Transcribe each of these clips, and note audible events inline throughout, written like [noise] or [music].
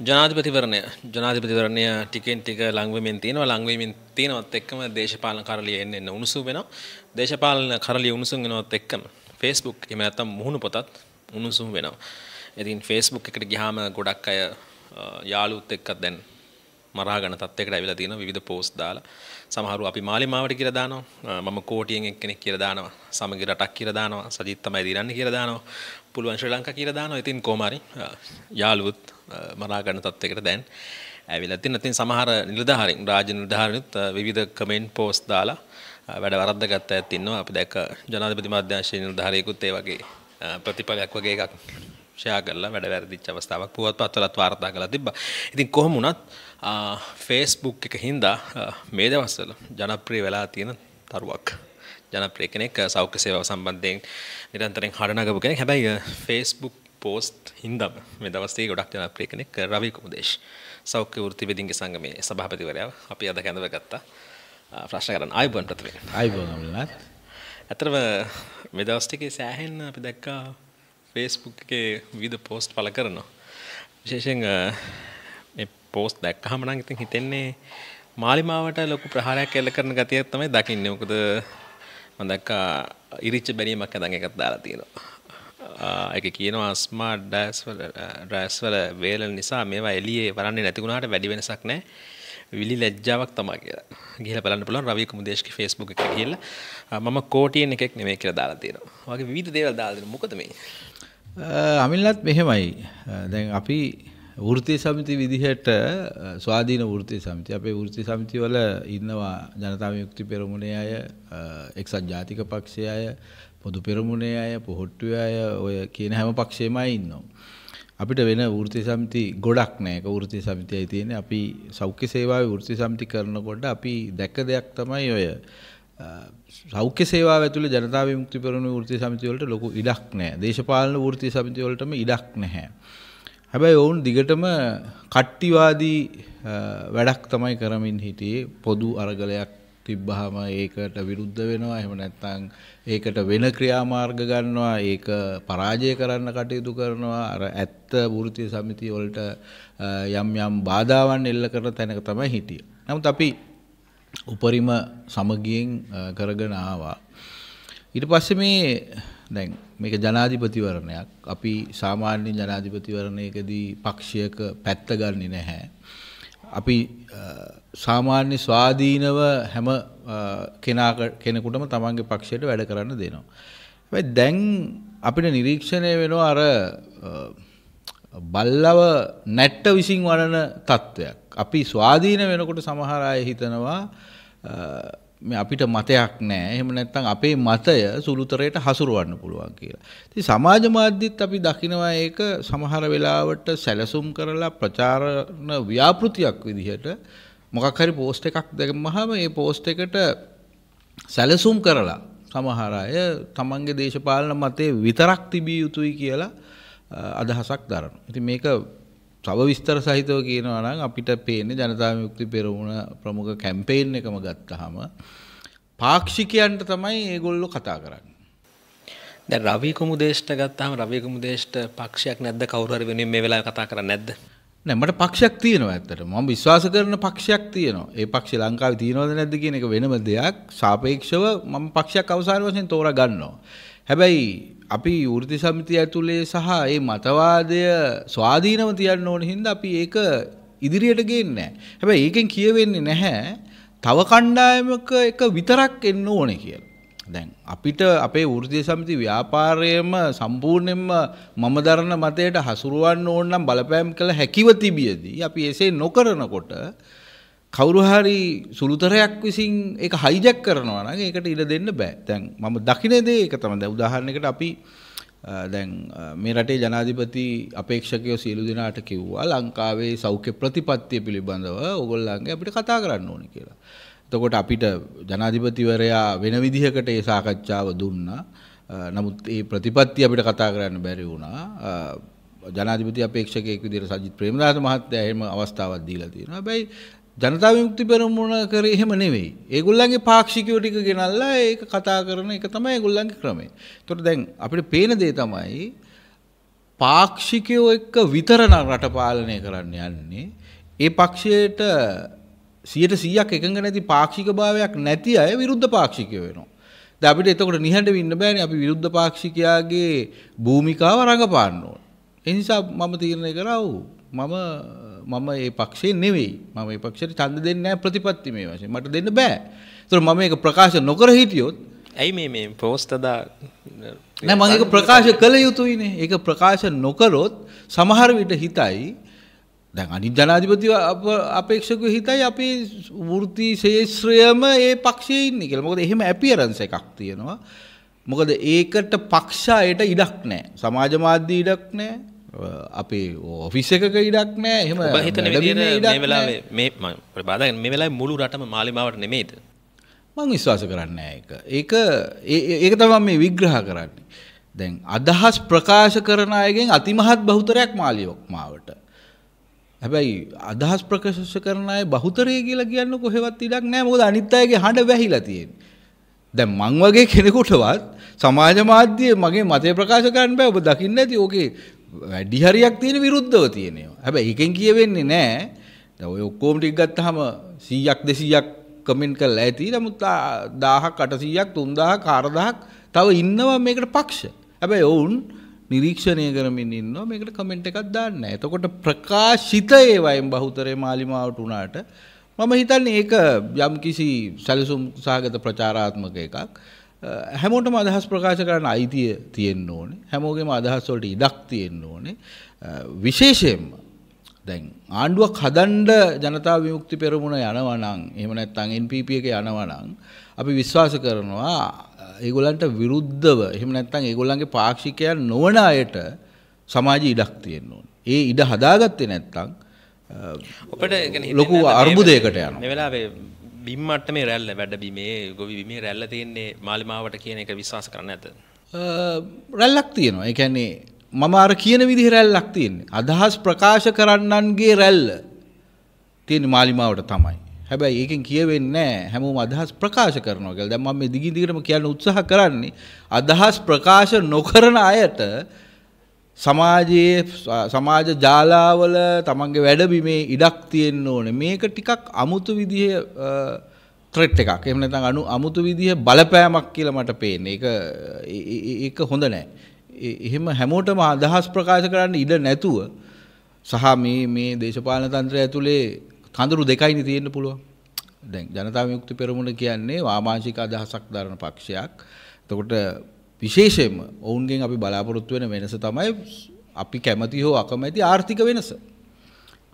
ජනාධිපතිවරණය. ජනාධිපතිවරණය ටිකෙන් ටික ලංවමින් තියෙනවා. ලංවීමෙන් තියෙනවත් එක්කම දේශපාලන කරලිය එන්න එන්න උණුසුම් වෙනවා. දේශපාලන කරලිය උණුසුම් වෙනවත් එක්කම ෆේස්බුක් එහෙම නැත්නම් මුහුණු පොතත් උණුසුම් වෙනවා. ඉතින් ෆේස්බුක් එකට ගියාම ගොඩක් අය යාළුවොත් එක්ක දැන් මරාගන තත්යකට ඇවිල්ලා තියෙනවා. විවිධ පෝස්ට් දාලා. සමහරු අපි මාලිමාවට කියලා දානවා. මම කෝටියෙන් එක්කෙනෙක් කියලා දානවා. සමගි රටක් කියලා දානවා. සජිත් තමයි දිරන්නේ කියලා දානවා. පුළුවන් ශ්‍රී ලංකා කියලා දානවා ඉතින් කොහොම හරි යාළුවොත් මරා ගන්න තත්යකට දැන් ඇවිල්ලා තියෙන ඉතින් සමහර නිලධාරීන් රාජ්‍ය නිලධාරීනුත් විවිධ කමෙන්ට් පෝස්ට් දාලා වැඩ වරද්දගත්ත ඇත් ඉන්නවා අපි දැක්ක ජනාධිපති මාධ්‍යංශයේ නිලධාරියෙකුත් ඒ වගේ ප්‍රතිඵලයක් වගේ එකක් ෂෙයා කරලා වැඩ වැරදිච්ච අවස්ථාවක් පුවත්පත්වලත් වාර්තා කරලා තිබ්බා. ඉතින් කොහොම වුණත් ෆේස්බුක් එක හින්දා මේ දවස්වල ජනප්‍රිය වෙලා තියෙන තරුවක්. ජනප්‍රිය කෙනෙක් සෞඛ්‍ය සේවාව සම්බන්ධයෙන් නිරන්තරයෙන් හඬනගපු කෙනෙක්. හැබැයි ෆේස්බුක් පෝස්ට් හින්දා මේ දවස්වල ගොඩක් ජනප්‍රිය කෙනෙක් රවි කුමුදේශ්. සෞඛ්‍ය වෘත්ති වෙදින්ගේ සංගමේ සභාපතිවරයා අපි අද කැඳව ගත්තා. ප්‍රශ්න කරන්න ආයුබෝවන් ප්‍රතිපේ. ආයුබෝවන් අමලනාත්. ඇත්තටම මේ දවස් ටිකේ සෑහෙන්න අපි දැක්කා ෆේස්බුක් එකේ විවිධ පෝස්ට් පළ කරනවා. විශේෂයෙන් මේ පෝස්ට් දැක්කහම නම් ඉතින් හිතෙන්නේ මාලිමාවට ලොකු ප්‍රහාරයක් එල්ල කරන ගතියක් තමයි දකින්නේ. මොකද මම දැක්කා uh, ඉරිච්ච බැනීමක් අදන් එකක් දාලා තියෙනවා. Uh, ඒක කියනවා ස්මාර්ට් ඩෑස් වල uh, ඩෑස් වල වේල නිසා මේවා එළියේ වරන්නේ නැති වුණාට වැඩි වෙනසක් නැහැ. විලි ලැජ්ජාවක් තමයි කියලා. ගිහලා බලන්න පුළුවන් රවි කුමුදේශ්ගේ Facebook එකට ගිහලා මම කෝටියෙන් එකෙක් නෙමෙයි කියලා දාලා තියෙනවා. වගේ විවිධ දේවල් දාලා දෙනවා. මොකද මේ? අමිල්ලත් මෙහෙමයි. දැන් අපි වෘත්තීය සමිති විදිහට ස්වාධීන වෘත්තීය සමිති. අපේ වෘත්තීය සමිති වල ඉන්නවා ජනතා විමුක්ති පෙරමුණේ අය, එක්සත් ජාතික පක්ෂයේ අය, පොදු පෙරමුණේ අය, පොහොට්ටුවේ අය ඔය කියන හැම පක්ෂෙමයි ඉන්නවා. අපිට වෙන වෘත්ති සමිති ගොඩක් නෑ. එක වෘත්ති සමිතියයි තියෙන්නේ. අපි සෞඛ්‍ය සේවාවේ වෘත්ති සමිති කරනකොට අපි දැක්ක දෙයක් තමයි ඔය සෞඛ්‍ය සේවාව ඇතුළේ ජනතා විමුක්ති පෙරමුණේ වෘත්ති සමිති වලට ලොකු ඉඩක් නෑ. දේශපාලන වෘත්ති සමිති වලටම ඉඩක් නැහැ. හැබැයි ඔවුන් දිගටම කට්ටිවාදී වැඩක් තමයි කරමින් හිටියේ පොදු අරගලයක් තිබ්බහම ඒකට විරුද්ධ වෙනවා එහෙම නැත්නම් ඒකට වෙන ක්‍රියාමාර්ග ගන්නවා ඒක පරාජය කරන්න කටයුතු කරනවා අර ඇත්ත වෘත්තීය සමිතිය වලට යම් යම් බාධාවන් එල්ල කරන තැනක තමයි හිටියේ. නමුත් අපි උපරිම සමගියෙන් කරගෙන ආවා. ඊට පස්සේ මේ දැන් මේක ජනාධිපතිවරණයක්. අපි සාමාන්‍ය ජනාධිපතිවරණයකදී පක්ෂයක පැත්ත ගන්නේ නැහැ. අපි සාමාන්‍ය ස්වාධීනව හැම කෙනා කෙනෙකුටම තමන්ගේ පක්ෂයට වැඩ කරන්න දෙනවා. හැබැයි දැන් අපිට නිරීක්ෂණය වෙනවා අර බල්ලව නැට්ට විසින් වඩන තත්ත්වයක්. අපි ස්වාධීන වෙනකොට සමහර අය හිතනවා මේ අපිට මතයක් නෑ එහෙම නැත්නම් අපේ මතය සුළුතරයට හසුරවන්න පුළුවන් කියලා. ඉතින් සමාජ මාධ්‍යෙත් අපි දකිනවා ඒක සමහර වෙලාවට සැලසුම් කරලා ප්‍රචාරණ ව්‍යාපෘතියක් විදිහට මොකක් හරි පෝස්ට් එකක් දැම්මහම ඒ පෝස්ට් එකට සැලසුම් කරලා සමහර අය තමන්ගේ දේශපාලන මතය විතරක් තිබිය යුතුයි කියලා අදහසක් දරනවා. ඉතින් මේක තව විස්තර සහිතව කියනවා නම් අපිට පේන්නේ ජනතා විමුක්ති පෙරමුණ ප්‍රමුඛ කැම්පේන් එකම ගත්තාම පාක්ෂිකයන්ට තමයි ඒගොල්ලෝ කතා කරන්නේ. දැන් රවි කුමුදේෂ්ට ගත්තාම රවි කුමුදේෂ්ට පක්ෂයක් නැද්ද කවුරු හරි වෙනුවෙන් මේ වෙලාවේ කතා කරන්නේ නැද්ද? නෑ මට පක්ෂයක් තියෙනවා ඇත්තට. මම විශ්වාස කරන පක්ෂයක් තියෙනවා. ඒ පක්ෂය ලංකාවේ තියෙනවද නැද්ද කියන එක වෙනම දෙයක්. සාපේක්ෂව මම පක්ෂයක් අවසාන වශයෙන් තෝරා ගන්නවා. හැබැයි අපි වෘති සමිතිය ඇතුලේ සහ ඒ මතවාදය ස්වාධීනව තියන්න ඕන හින්දා අපි ඒක ඉදිරියට ගේන්නේ නැහැ. හැබැයි ඒකෙන් කියවෙන්නේ නැහැ තව කණ්ඩායමක එක විතරක් එන්න ඕනේ කියලා. දැන් අපිට අපේ වෘත්තීය සමිති ව්‍යාපාරයේම සම්පූර්ණයෙන්ම මම දරන මතයට හසුරුවන්න ඕන නම් බලපෑම් කළ හැකිව තිබියදී අපි එසේ නොකරනකොට කවුරු හරි සුළුතරයක් විසින් ඒක හයිජැක් කරනවා නම් ඒකට ඉඩ දෙන්න බෑ. දැන් මම දකින දේ ඒක තමයි. දැන් උදාහරණයකට අපි දැන් මේ රටේ ජනාධිපති අපේක්ෂකයෝ සියලු දෙනාට කිව්වා ලංකාවේ සෞඛ්‍ය ප්‍රතිපත්තිය පිළිබඳව ඕගොල්ලන්ගේ අපිට කතා කරන්න ඕනේ කියලා. එතකොට අපිට ජනාධිපතිවරයා වෙන විදිහකට ඒ සාකච්ඡාව දුන්නා. නමුත් ඒ ප්‍රතිපත්තිය අපිට කතා කරන්න බැරි වුණා. ජනාධිපති අපේක්ෂකයෙක් විදිහට සජිත් ප්‍රේමදාස මහත්තයා එහෙම අවස්ථාවක් දීලා තියෙනවා. හැබැයි ජනතා විමුක්ති පෙරමුණ කරේ එහෙම නෙවෙයි. ඒගොල්ලන්ගේ පාක්ෂිකයෝ ටික ගෙනල්ලා ඒක කතා කරන එක තමයි ඒගොල්ලන්ගේ ක්‍රමය. ඒතකොට දැන් අපිට පේන දේ තමයි පාක්ෂිකයෝ එක්ක විතරනම් රට පාලනය කරන්න යන්නේ ඒ පක්ෂයට සියට සීයක් එකඟ නැති පාක්ෂික භාවයක් නැති අය විරුද්ධ පාක්ෂිකය වෙනවා. ද අපිට එතකොට නිහඬ වෙන්න බෑනේ අපි විරුද්ධ පාක්ෂිකයාගේ භූමිකාව රඟපාන්න ඕන. ඒ නිසා මම තීරණය කරා ඔව් මම මම ඒ පක්ෂේ නෙවෙයි. මම ඒ පක්ෂයට ඡන්ද දෙන්නේ නැහැ ප්‍රතිපත්ති මේ වශයෙන්. මට දෙන්න බෑ. ඒතර මම මේක ප්‍රකාශ නොකර හිටියොත් ඇයි මේ මේ පෝස්ට් අදා නෑ මම ඒක ප්‍රකාශ කළ යුතුයිනේ. ඒක ප්‍රකාශ නොකරොත් සමහර විට හිතයි දැන් අනිත් ජනාධිපති අපේක්ෂකව හිතයි අපේ වෘත්ති ශේෂ්ත්‍රයම ඒ පක්ෂයේ ඉන්නේ කියලා. මොකද එහෙම ඇපියරන්ස් එකක් තියෙනවා. මොකද ඒකට පක්ෂයට ඉඩක් නැහැ. සමාජ මාධ්‍ය ඉඩක් නැහැ. අපේ ඔෆිස් එකක ඉඩක් නැහැ. එහෙම හිතන මේ වෙලාවේ මේ මම බාධා මේ වෙලාවේ මුළු රටම මාලිමාවට නෙමෙයිද? මං විශ්වාස කරන්නේ ඒක. ඒක ඒක තමයි මේ විග්‍රහ කරන්නේ. දැන් අදහස් ප්‍රකාශ කරන අයගෙන් අතිමහත් බහුතරයක් මාලියොක් මාවට. හැබැයි අදහස් ප්‍රකාශ කරන අය බහුතරය කියලා කියන්න කොහෙවත් ඉඩක් නැහැ. මොකද අනිත් අයගේ හඬ වැහිලා තියෙන්නේ. දැන් මං වගේ කෙනෙකුටවත් සමාජ මාධ්‍යයේ මගේ මතය ප්‍රකාශ කරන්න බෑ. ඔබ දකින්න ඇති ඕකේ වැඩි හරියක් තියෙන විරුද්ධව තියෙනවා. හැබැයි එකෙන් කියවෙන්නේ නැහැ. දැන් ඔය ඔක්කොම ටික ගත්තාම 100ක් 200ක් කමෙන්ට් කරලා ඇති. නමුත් 1000ක් 800ක් 3000ක් 4000ක් තව ඉන්නවා මේකට පක්ෂ. හැබැයි ඔවුන් නිරීක්ෂණය කරමින් ඉන්නවා මේකට කමෙන්ට් එකක් දාන්න නැහැ. එතකොට ප්‍රකාශිත ඒවායින් බහුතරේ මාලිමාවට උනාට මම හිතන්නේ ඒක යම්කිසි සැලසුම් සහගත ප්‍රචාරාත්මක එකක්. හැමෝටම අදහස් ප්‍රකාශ කරන්න අයිතිය තියෙන්න ඕනේ. හැමෝගෙම අදහස් වලට ඉඩක් තියෙන්න ඕනේ. විශේෂයෙන්ම දැන් ආණ්ඩුවක් හදන්ඩ ජනතා විමුක්ති පෙරමුණ යනවනං එහෙම නැත්නම් NPP එක යනවනං අපි විශ්වාස කරනවා ඒගොල්ලන්ට විරුද්ධව එහෙම නැත්නම් ඒගොල්ලන්ගේ පාක්ෂිකයන් නොවන අයට සමාජයේ ඉඩක් තියෙන්න ඕනේ. ඒ ඉඩ හදාගත්තේ නැත්නම් ඔබට ලොකු අර්බුදයකට යනවා. මේ වෙලාවේ බිම් මට්ටමේ රැල්ල වැඩ බිමේ ගොවි බිමේ රැල්ල තියෙන්නේ මාලිමාවට කියන එක විශ්වාස කරන්නේ නැද්ද? රැල්ලක් තියෙනවා. ඒ කියන්නේ මම අර කියන විදිහ රැල්ලක් තියෙන්නේ. අදහස් ප්‍රකාශ කරන්නන්ගේ රැල්ල තියෙන මාලිමාවට තමයි. හැබැයි ඒකෙන් කියවෙන්නේ හැමෝම අදහස් ප්‍රකාශ කරනවා කියලා. දැන් මම මේ දිගින් දිගටම කියන්න උත්සාහ කරන්නේ අදහස් ප්‍රකාශ නොකරන අයට සමාජයේ සමාජ ජාලාවල තමන්ගේ වැඩබිමේ ඉඩක් තියෙන්න ඕනේ. මේක ටිකක් අමුතු විදිහේ ත්‍රෙට් එකක්. එහෙම නැත්නම් අනු අමුතු විදිහේ බලපෑමක් කියලා මට පේන්නේ. ඒක ඒක හොඳ නැහැ. එහෙම හැමෝටම අදහස් ප්‍රකාශ කරන්න ඉඩ නැතුව සහ මේ මේ දේශපාලන තන්ත්‍රය ඇතුලේ කඳුරු දෙකයිනි තියෙන්න පුළුවන්. දැන් ජනතා විමුක්ති පෙරමුණ කියන්නේ වාමාංශික අදහසක් දරන පක්ෂයක්. එතකොට විශේෂයෙන්ම ඔවුන්ගෙන් අපි බලාපොරොත්තු වෙන වෙනස තමයි අපි කැමති හෝ අකමැති ආර්ථික වෙනස.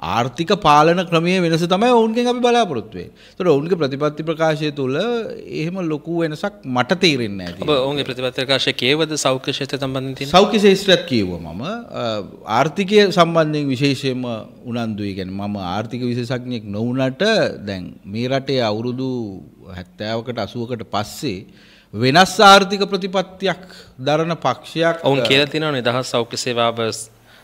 ආර්ථික පාලන ක්‍රමයේ වෙනස තමයි ඔවුන්ගෙන් අපි බලාපොරොත්තු වෙන්නේ. ඒතර ඔවුන්ගේ ප්‍රතිපත්ති ප්‍රකාශය තුළ එහෙම ලොකු වෙනසක් මට තේරෙන්නේ නැහැ. ඔබ ඔවුන්ගේ ප්‍රතිපත්ති ප්‍රකාශය කියවද සෞඛ්‍ය ක්ෂේත්‍රය සම්බන්ධයෙන් තියෙන? සෞඛ්‍ය ක්ෂේත්‍රයත් කියවුවා මම. ආර්ථිකය සම්බන්ධයෙන් විශේෂයෙන්ම උනන්දුයි. කියන්නේ මම ආර්ථික විශේෂඥයෙක් නොවුනට දැන් මේ රටේ අවුරුදු 70කට 80කට පස්සේ වෙනස් ආර්ථික ප්‍රතිපත්තියක් දරන පක්ෂයක් ඔවුන් කියලා තියෙනවා නිදහස් සෞඛ්‍ය සේවාව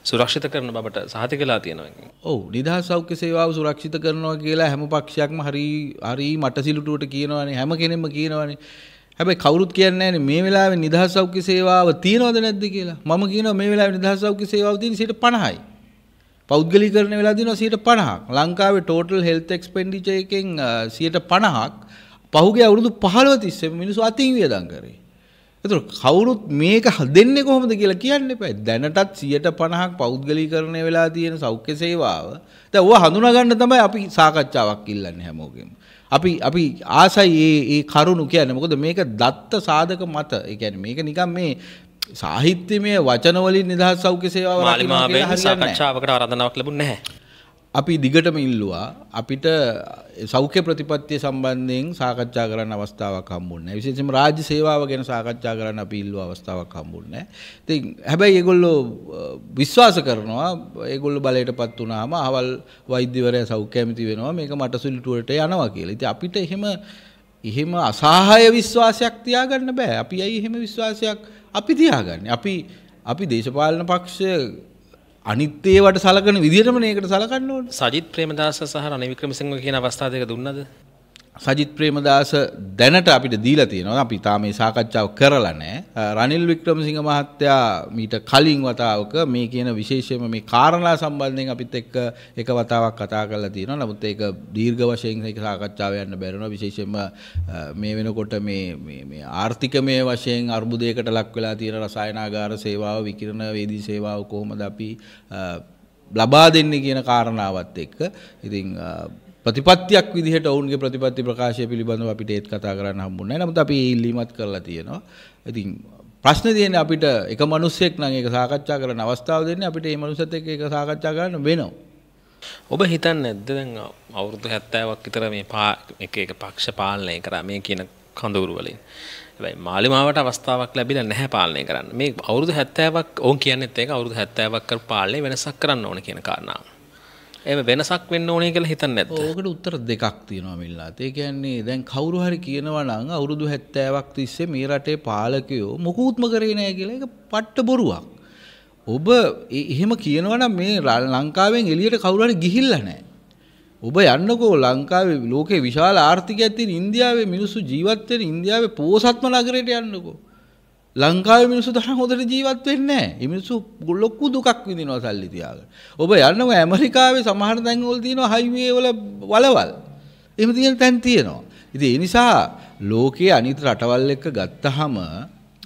සුරක්ෂිත කරන බවට සහතික වෙලා තියෙනවා. ඔව් නිදහස් සෞඛ්‍ය සේවාව සුරක්ෂිත කරනවා කියලා හැම පක්ෂයක්ම හරි හරි මටසිලුටුවට කියනවානේ හැම කෙනෙක්ම කියනවානේ. හැබැයි කවුරුත් කියන්නේ මේ වෙලාවේ නිදහස් සෞඛ්‍ය සේවාව තියනවද නැද්ද කියලා. මම කියනවා මේ වෙලාවේ නිදහස් සෞඛ්‍ය සේවාව තියෙන 50යි. පෞද්ගලීකරණය වෙලා තියෙනවා 50ක්. ලංකාවේ total health expenditure එකෙන් 50ක් පහුගිය අවුරුදු 15 තිස්සේ මිනිස්සු අතින් වියදම් කරේ. එතුර කවුරුත් මේක දෙන්නේ කොහොමද කියලා කියන්න එපා. දැනටත් 150ක් පෞද්ගලීකරණය වෙලා තියෙන සෞඛ්‍ය සේවාව. දැන් ඕවා හඳුනාගන්න තමයි අපි සාකච්ඡාවක් ඉල්ලන්නේ හැමෝගෙම. අපි අපි ආසයි ඒ ඒ කරුණු කියන්නේ. මොකද මේක දත්ත සාධක මත. ඒ කියන්නේ මේක නිකන් මේ සාහිත්‍යමය වචන වලින් නිදහස් සෞඛ්‍ය සේවාව රකින්න කියලා සාකච්ඡාවකට ආරාධනාවක් ලැබුණේ නැහැ. අපි දිගටම ඉල්ලුවා අපිට සෞඛ්‍ය ප්‍රතිපත්තිය සම්බන්ධයෙන් සාකච්ඡා කරන්න අවස්ථාවක් හම්බුන්නේ නැහැ. විශේෂයෙන්ම රාජ්‍ය සේවාව ගැන සාකච්ඡා කරන්න අපි ඉල්ලුවා අවස්ථාවක් හම්බුන්නේ නැහැ. ඉතින් හැබැයි ඒගොල්ලෝ විශ්වාස කරනවා ඒගොල්ලෝ බලයටපත් වුණාම අහවල් වෛද්‍යවරයා සෞඛ්‍ය ඇමති වෙනවා මේක මට සුළුටුවට යනවා කියලා. ඉතින් අපිට එහෙම එහෙම අසහාය විශ්වාසයක් තියාගන්න බෑ. අපි ඇයි එහෙම විශ්වාසයක් අපි තියාගන්නේ? අපි අපි දේශපාලන පක්ෂ අනිත් ඒවට සලකන විදිහටම මේකට සලකන්න ඕනේ. සජිත් ප්‍රේමදාස සහ රනිල් වික්‍රමසිංහ කියන අවස්ථා දෙක දුන්නද? සජිත් ප්‍රේමදාස දැනට අපිට දීලා තියෙනවා. අපි තාම මේ සාකච්ඡාව කරලා නැහැ. රනිල් වික්‍රමසිංහ මහත්තයා මීට කලින් වතාවක මේ කියන විශේෂයෙන්ම මේ කාරණා සම්බන්ධයෙන් අපිත් එක්ක එක වතාවක් කතා කරලා තියෙනවා. නමුත් ඒක දීර්ඝ වශයෙන් ඒක සාකච්ඡාව යන්න බැරිනවා විශේෂයෙන්ම මේ වෙනකොට මේ මේ මේ ආර්ථිකමය වශයෙන් අර්බුදයකට ලක් වෙලා තියෙන රසායනාගාර සේවාව විකිරණ වේදී සේවාව කොහොමද අපි ලබා දෙන්නේ කියන කාරණාවත් එක්ක. ඉතින් ප්‍රතිපත්තියක් විදිහට ඔවුන්ගේ ප්‍රතිපත්ති ප්‍රකාශය පිළිබඳව අපිට ඒත් කතා කරන්න හම්බුනේ නැහැ. නමුත් අපි ඒ ඉල්ලීමත් කරලා තියෙනවා. ඉතින් ප්‍රශ්නේ තියෙන්නේ අපිට එක මිනිස්සෙක් නම් ඒක සාකච්ඡා කරන්න අවස්ථාව දෙන්නේ අපිට මේ මිනිස්සත් එක්ක ඒක සාකච්ඡා කරන්න වෙනවා. ඔබ හිතන්නේ නැද්ද දැන් අවුරුදු 70ක් විතර මේ එක එක පක්ෂ පාලනය කරා මේ කියන කඳවුරු වලින්. හැබැයි මාලිමාවට අවස්ථාවක් ලැබිලා නැහැ පාලනය කරන්න. මේ අවුරුදු 70ක් ඕන් කියන්නේත් ඒක අවුරුදු 70ක් කරපු පාලනය වෙනසක් කරන්න ඕන කියන කාරණාව. එම වෙනසක් වෙන්න ඕනේ කියලා හිතන්නේ නැද්ද? ඕකට උත්තර දෙකක් තියෙනවා මිල්ලාත්. ඒ කියන්නේ දැන් කවුරු හරි කියනවා නම් අවුරුදු 70ක් තිස්සේ මේ රටේ පාලකයෝ මොකුත්ම කරේ නැහැ කියලා ඒක පට්ට බොරුවක්. ඔබ එහෙම කියනවා නම් මේ ලංකාවෙන් එළියට කවුරු හරි ගිහිල්ලා නැහැ. ඔබ යන්නකෝ ලංකාවේ ලෝකේ විශාල ආර්ථිකයක් තියෙන ඉන්දියාවේ මිනිස්සු ජීවත් වෙන ඉන්දියාවේ පෝසත්ම නගරයට යන්නකෝ. ලංකාවේ මිනිස්සු තරම් හොඳට ජීවත් වෙන්නේ නැහැ. මේ මිනිස්සු ලොකු දුකක් විඳිනවා සල්ලි තියාගෙන. ඔබ යන්නකො ඇමරිකාවේ සමහර තැන්වල තියෙනවා හයිවේ වල වලවල්. එහෙම තියෙන තැන් තියෙනවා. ඉතින් ඒ නිසා ලෝකයේ අනිත් රටවල් එක්ක ගත්තහම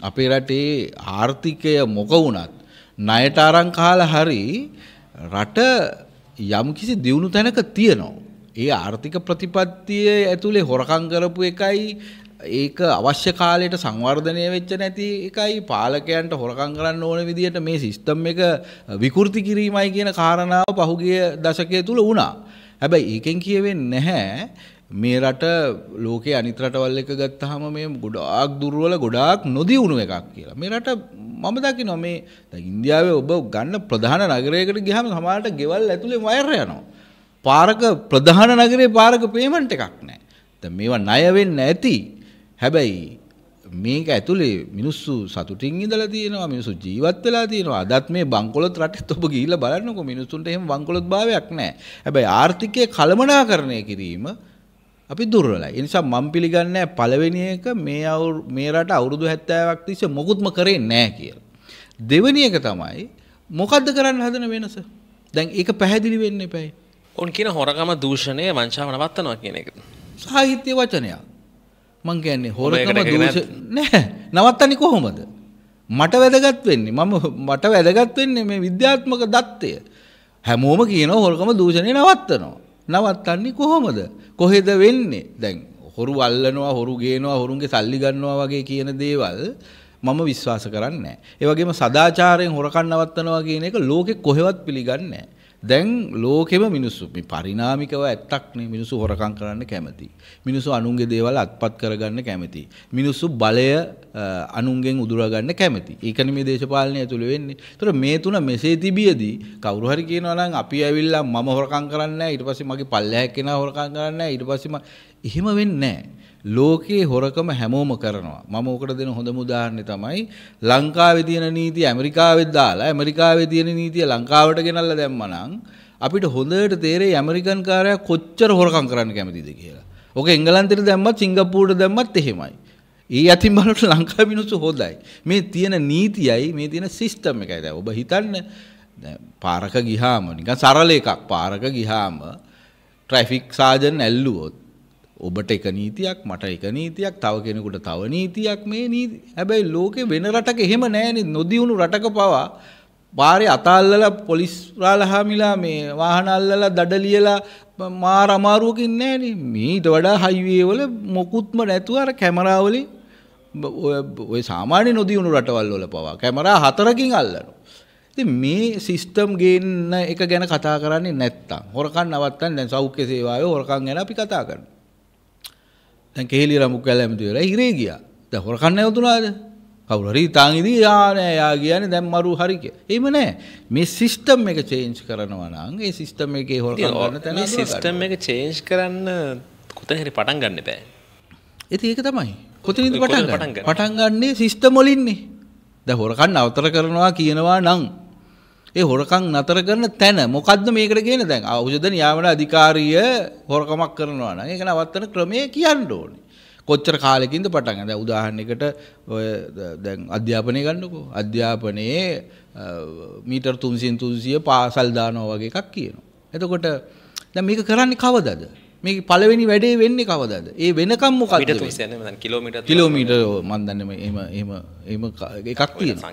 අපේ රටේ ආර්ථිකය මොක වුණත් ණයට අරන් කාලා හරි රට යම් කිසි දියුණු තැනක තියෙනවා. ඒ ආර්ථික ප්‍රතිපත්තිය ඇතුලේ හොරකම් කරපු එකයි ඒක අවශ්‍ය කාලයට සංවර්ධනය වෙච්ච නැති එකයි පාලකයන්ට හොරකම් කරන්න ඕන විදිහට මේ සිස්ටම් එක විකෘති කිරීමයි කියන කාරණාව පහුගිය දශකය තුල වුණා. හැබැයි ඒකෙන් කියවෙන්නේ නැහැ මේ රට ලෝකේ අනිත් රටවල් එක ගත්තාම මේ ගොඩාක් දුර්වල ගොඩාක් නොදියුණු එකක් කියලා. මේ රට මම දකිනවා මේ දැන් ඉන්දියාවේ ඔබ ගන්න ප්‍රධාන නගරයකට ගියාම සමහරට ගෙවල් ඇතුලේ වයර් යනවා. පාරක ප්‍රධාන නගරේ පාරක පේමන්ට් එකක් නැහැ. දැන් මේවා ණය වෙන්නේ නැති හැබැයි මේක ඇතුලේ මිනිස්සු සතුටින් ඉඳලා තියෙනවා මිනිස්සු ජීවත් වෙලා තියෙනවා. අදත් මේ බංකොලොත් රටෙත් ඔබ ගිහිල්ලා බලන්නකෝ මිනිස්සුන්ට එහෙම බංකොලොත් භාවයක් නැහැ. හැබැයි ආර්ථිකය කළමනාකරණය කිරීම අපි දුර්වලයි. ඒ නිසා මම පිළිගන්නේ පළවෙනි එක මේ මේ රට අවුරුදු 70ක් තිස්සේ මොකුත්ම කරේ නැහැ කියලා. දෙවෙනි එක තමයි මොකද්ද කරන්න හදන වෙනස? දැන් ඒක පැහැදිලි වෙන්න එපායි. උන් කියන හොරකම දූෂණය වංචාව නවත්තනවා කියන එක. සාහිත්‍ය වචනයක් මං කියන්නේ හොරකම දූෂ නෑ නවත්තන්නේ කොහොමද? මට වැදගත් වෙන්නේ මම මට වැදගත් වෙන්නේ මේ විද්‍යාත්මක දත්තය. හැමෝම කියනවා හොරකම දූෂණය නවත්තනවා. නවත්තන්නේ කොහොමද? කොහෙද වෙන්නේ? දැන් හොරු අල්ලනවා, හොරු ගේනවා, හොරුන්ගේ සල්ලි ගන්නවා වගේ කියන දේවල් මම විශ්වාස කරන්නේ නැහැ. ඒ වගේම සදාචාරයෙන් හොරකම් නවත්තනවා කියන එක ලෝකෙ කොහෙවත් පිළිගන්නේ නැහැ. දැන් ලෝකෙම මිනිස්සු මේ පරිණාමිකව ඇත්තක්නේ මිනිස්සු හොරකම් කරන්න කැමති. මිනිස්සු අනුන්ගේ දේවල් අත්පත් කරගන්න කැමති. මිනිස්සු බලය අනුන්ගෙන් උදුරගන්න කැමති. ඒකනේ මේ දේශපාලනය ඇතුළේ වෙන්නේ. ඒතර මේ තුන මෙසේ තිබියදී කවුරු හරි කියනවා නම් අපි ඇවිල්ලා මම හොරකම් කරන්නේ නැහැ ඊට පස්සේ මගේ පල්ලෙහාක් කෙනා හොරකම් කරන්නේ නැහැ ඊට පස්සේ එහෙම වෙන්නේ නැහැ. ලෝකයේ හොරකම හැමෝම කරනවා. මම ඕකට දෙන හොඳම උදාහරණය තමයි ලංකාවේ තියෙන නීතිය ඇමරිකාවෙත් දාලා ඇමරිකාවේ තියෙන නීතිය ලංකාවට ගෙනල්ලා දැම්මනම් අපිට හොඳට තේරෙයි ඇමරිකන් කාරයා කොච්චර හොරකම් කරන්න කැමතිද කියලා. ඕක එංගලන්තෙට දැම්මත් සිංගප්පූරුවට දැම්මත් එහෙමයි. ඒ අතින් බලනකොට ලංකාවේ මිනිස්සු හොඳයි. මේ තියෙන නීතියයි මේ තියෙන සිස්ටම් එකයි දැන් ඔබ හිතන්න පාරක ගිහාම නිකන් සරල එකක් පාරක ගිහාම ට්‍රැෆික් සාජන් ඇල්ලුවොත් ඔබට එක නීතියක් මට එක නීතියක් තව කෙනෙකුට තව නීතියක්. මේ නීති හැබැයි ලෝකෙ වෙන රටක එහෙම නෑනේ. නොදියුණු රටක පවා පාරේ අතල්ලලා පොලිස් රාලහාමිලා මේ වාහන අල්ලලා දඩ ලියලා මාර අමාරුවකින් නෑනේ. මීට වඩා හයිවේ වල මොකුත්ම නැතුව අර කැමරා වලින් ඔය සාමාන්‍ය නොදියුණු රටවල් වල පවා කැමරා හතරකින් අල්ලනවා. ඉතින් මේ සිස්ටම් ගේන්න එක ගැන කතා කරන්නේ නැත්තම්. හොරකම් නවත්තන්න දැන් සෞඛ්‍ය සේවාවේ හොරකම් ගැන අපි කතා කරනවා. දැන් කෙහෙලි රමුක් කැල ඇමති වෙලා හිරේ ගියා. දැන් හොරකම් නැවතුනාද? කවුරු හරි තාන් ඉදී යා නෑ යා කියන්නේ දැන් මරු හරි කිය. එහෙම නෑ. මේ සිස්ටම් එක චේන්ජ් කරනවා නම් ඒ සිස්ටම් එකේ හොරකම් කරන තැන මේ සිස්ටම් එක චේන්ජ් කරන්න කොතන හරි පටන් ගන්න බෑ. ඉතින් ඒක තමයි. කොතනින්ද පටන් ගන්න? පටන් ගන්නේ සිස්ටම් වලින්නේ. දැන් හොරකම් නවතර කරනවා කියනවා නම් ඒ හොරකම් නතර කරන තැන මොකද්ද මේකට කියන දැන් ඖෂධ නියාමන අධිකාරිය හොරකමක් කරනවා නම් ඒක නවත්තන ක්‍රමය කියන්න ඕනේ. කොච්චර කාලෙකින්ද පටන් ගන්න. දැන් උදාහරණයකට ඔය දැන් අධ්‍යාපනය ගන්නකෝ. අධ්‍යාපනයේ මීටර් 300 300 පාසල් දානවා වගේ එකක් කියනවා. එතකොට දැන් මේක කරන්නේ කවදද? මේ පළවෙනි වැඩේ වෙන්නේ කවදද? ඒ වෙනකම් මොකක්ද? මීටර් 300 නෙමෙයි දැන් කිලෝමීටර් කිලෝමීටර් මන් දන්නේ එහෙම එහෙම එහෙම එකක් තියෙනවා.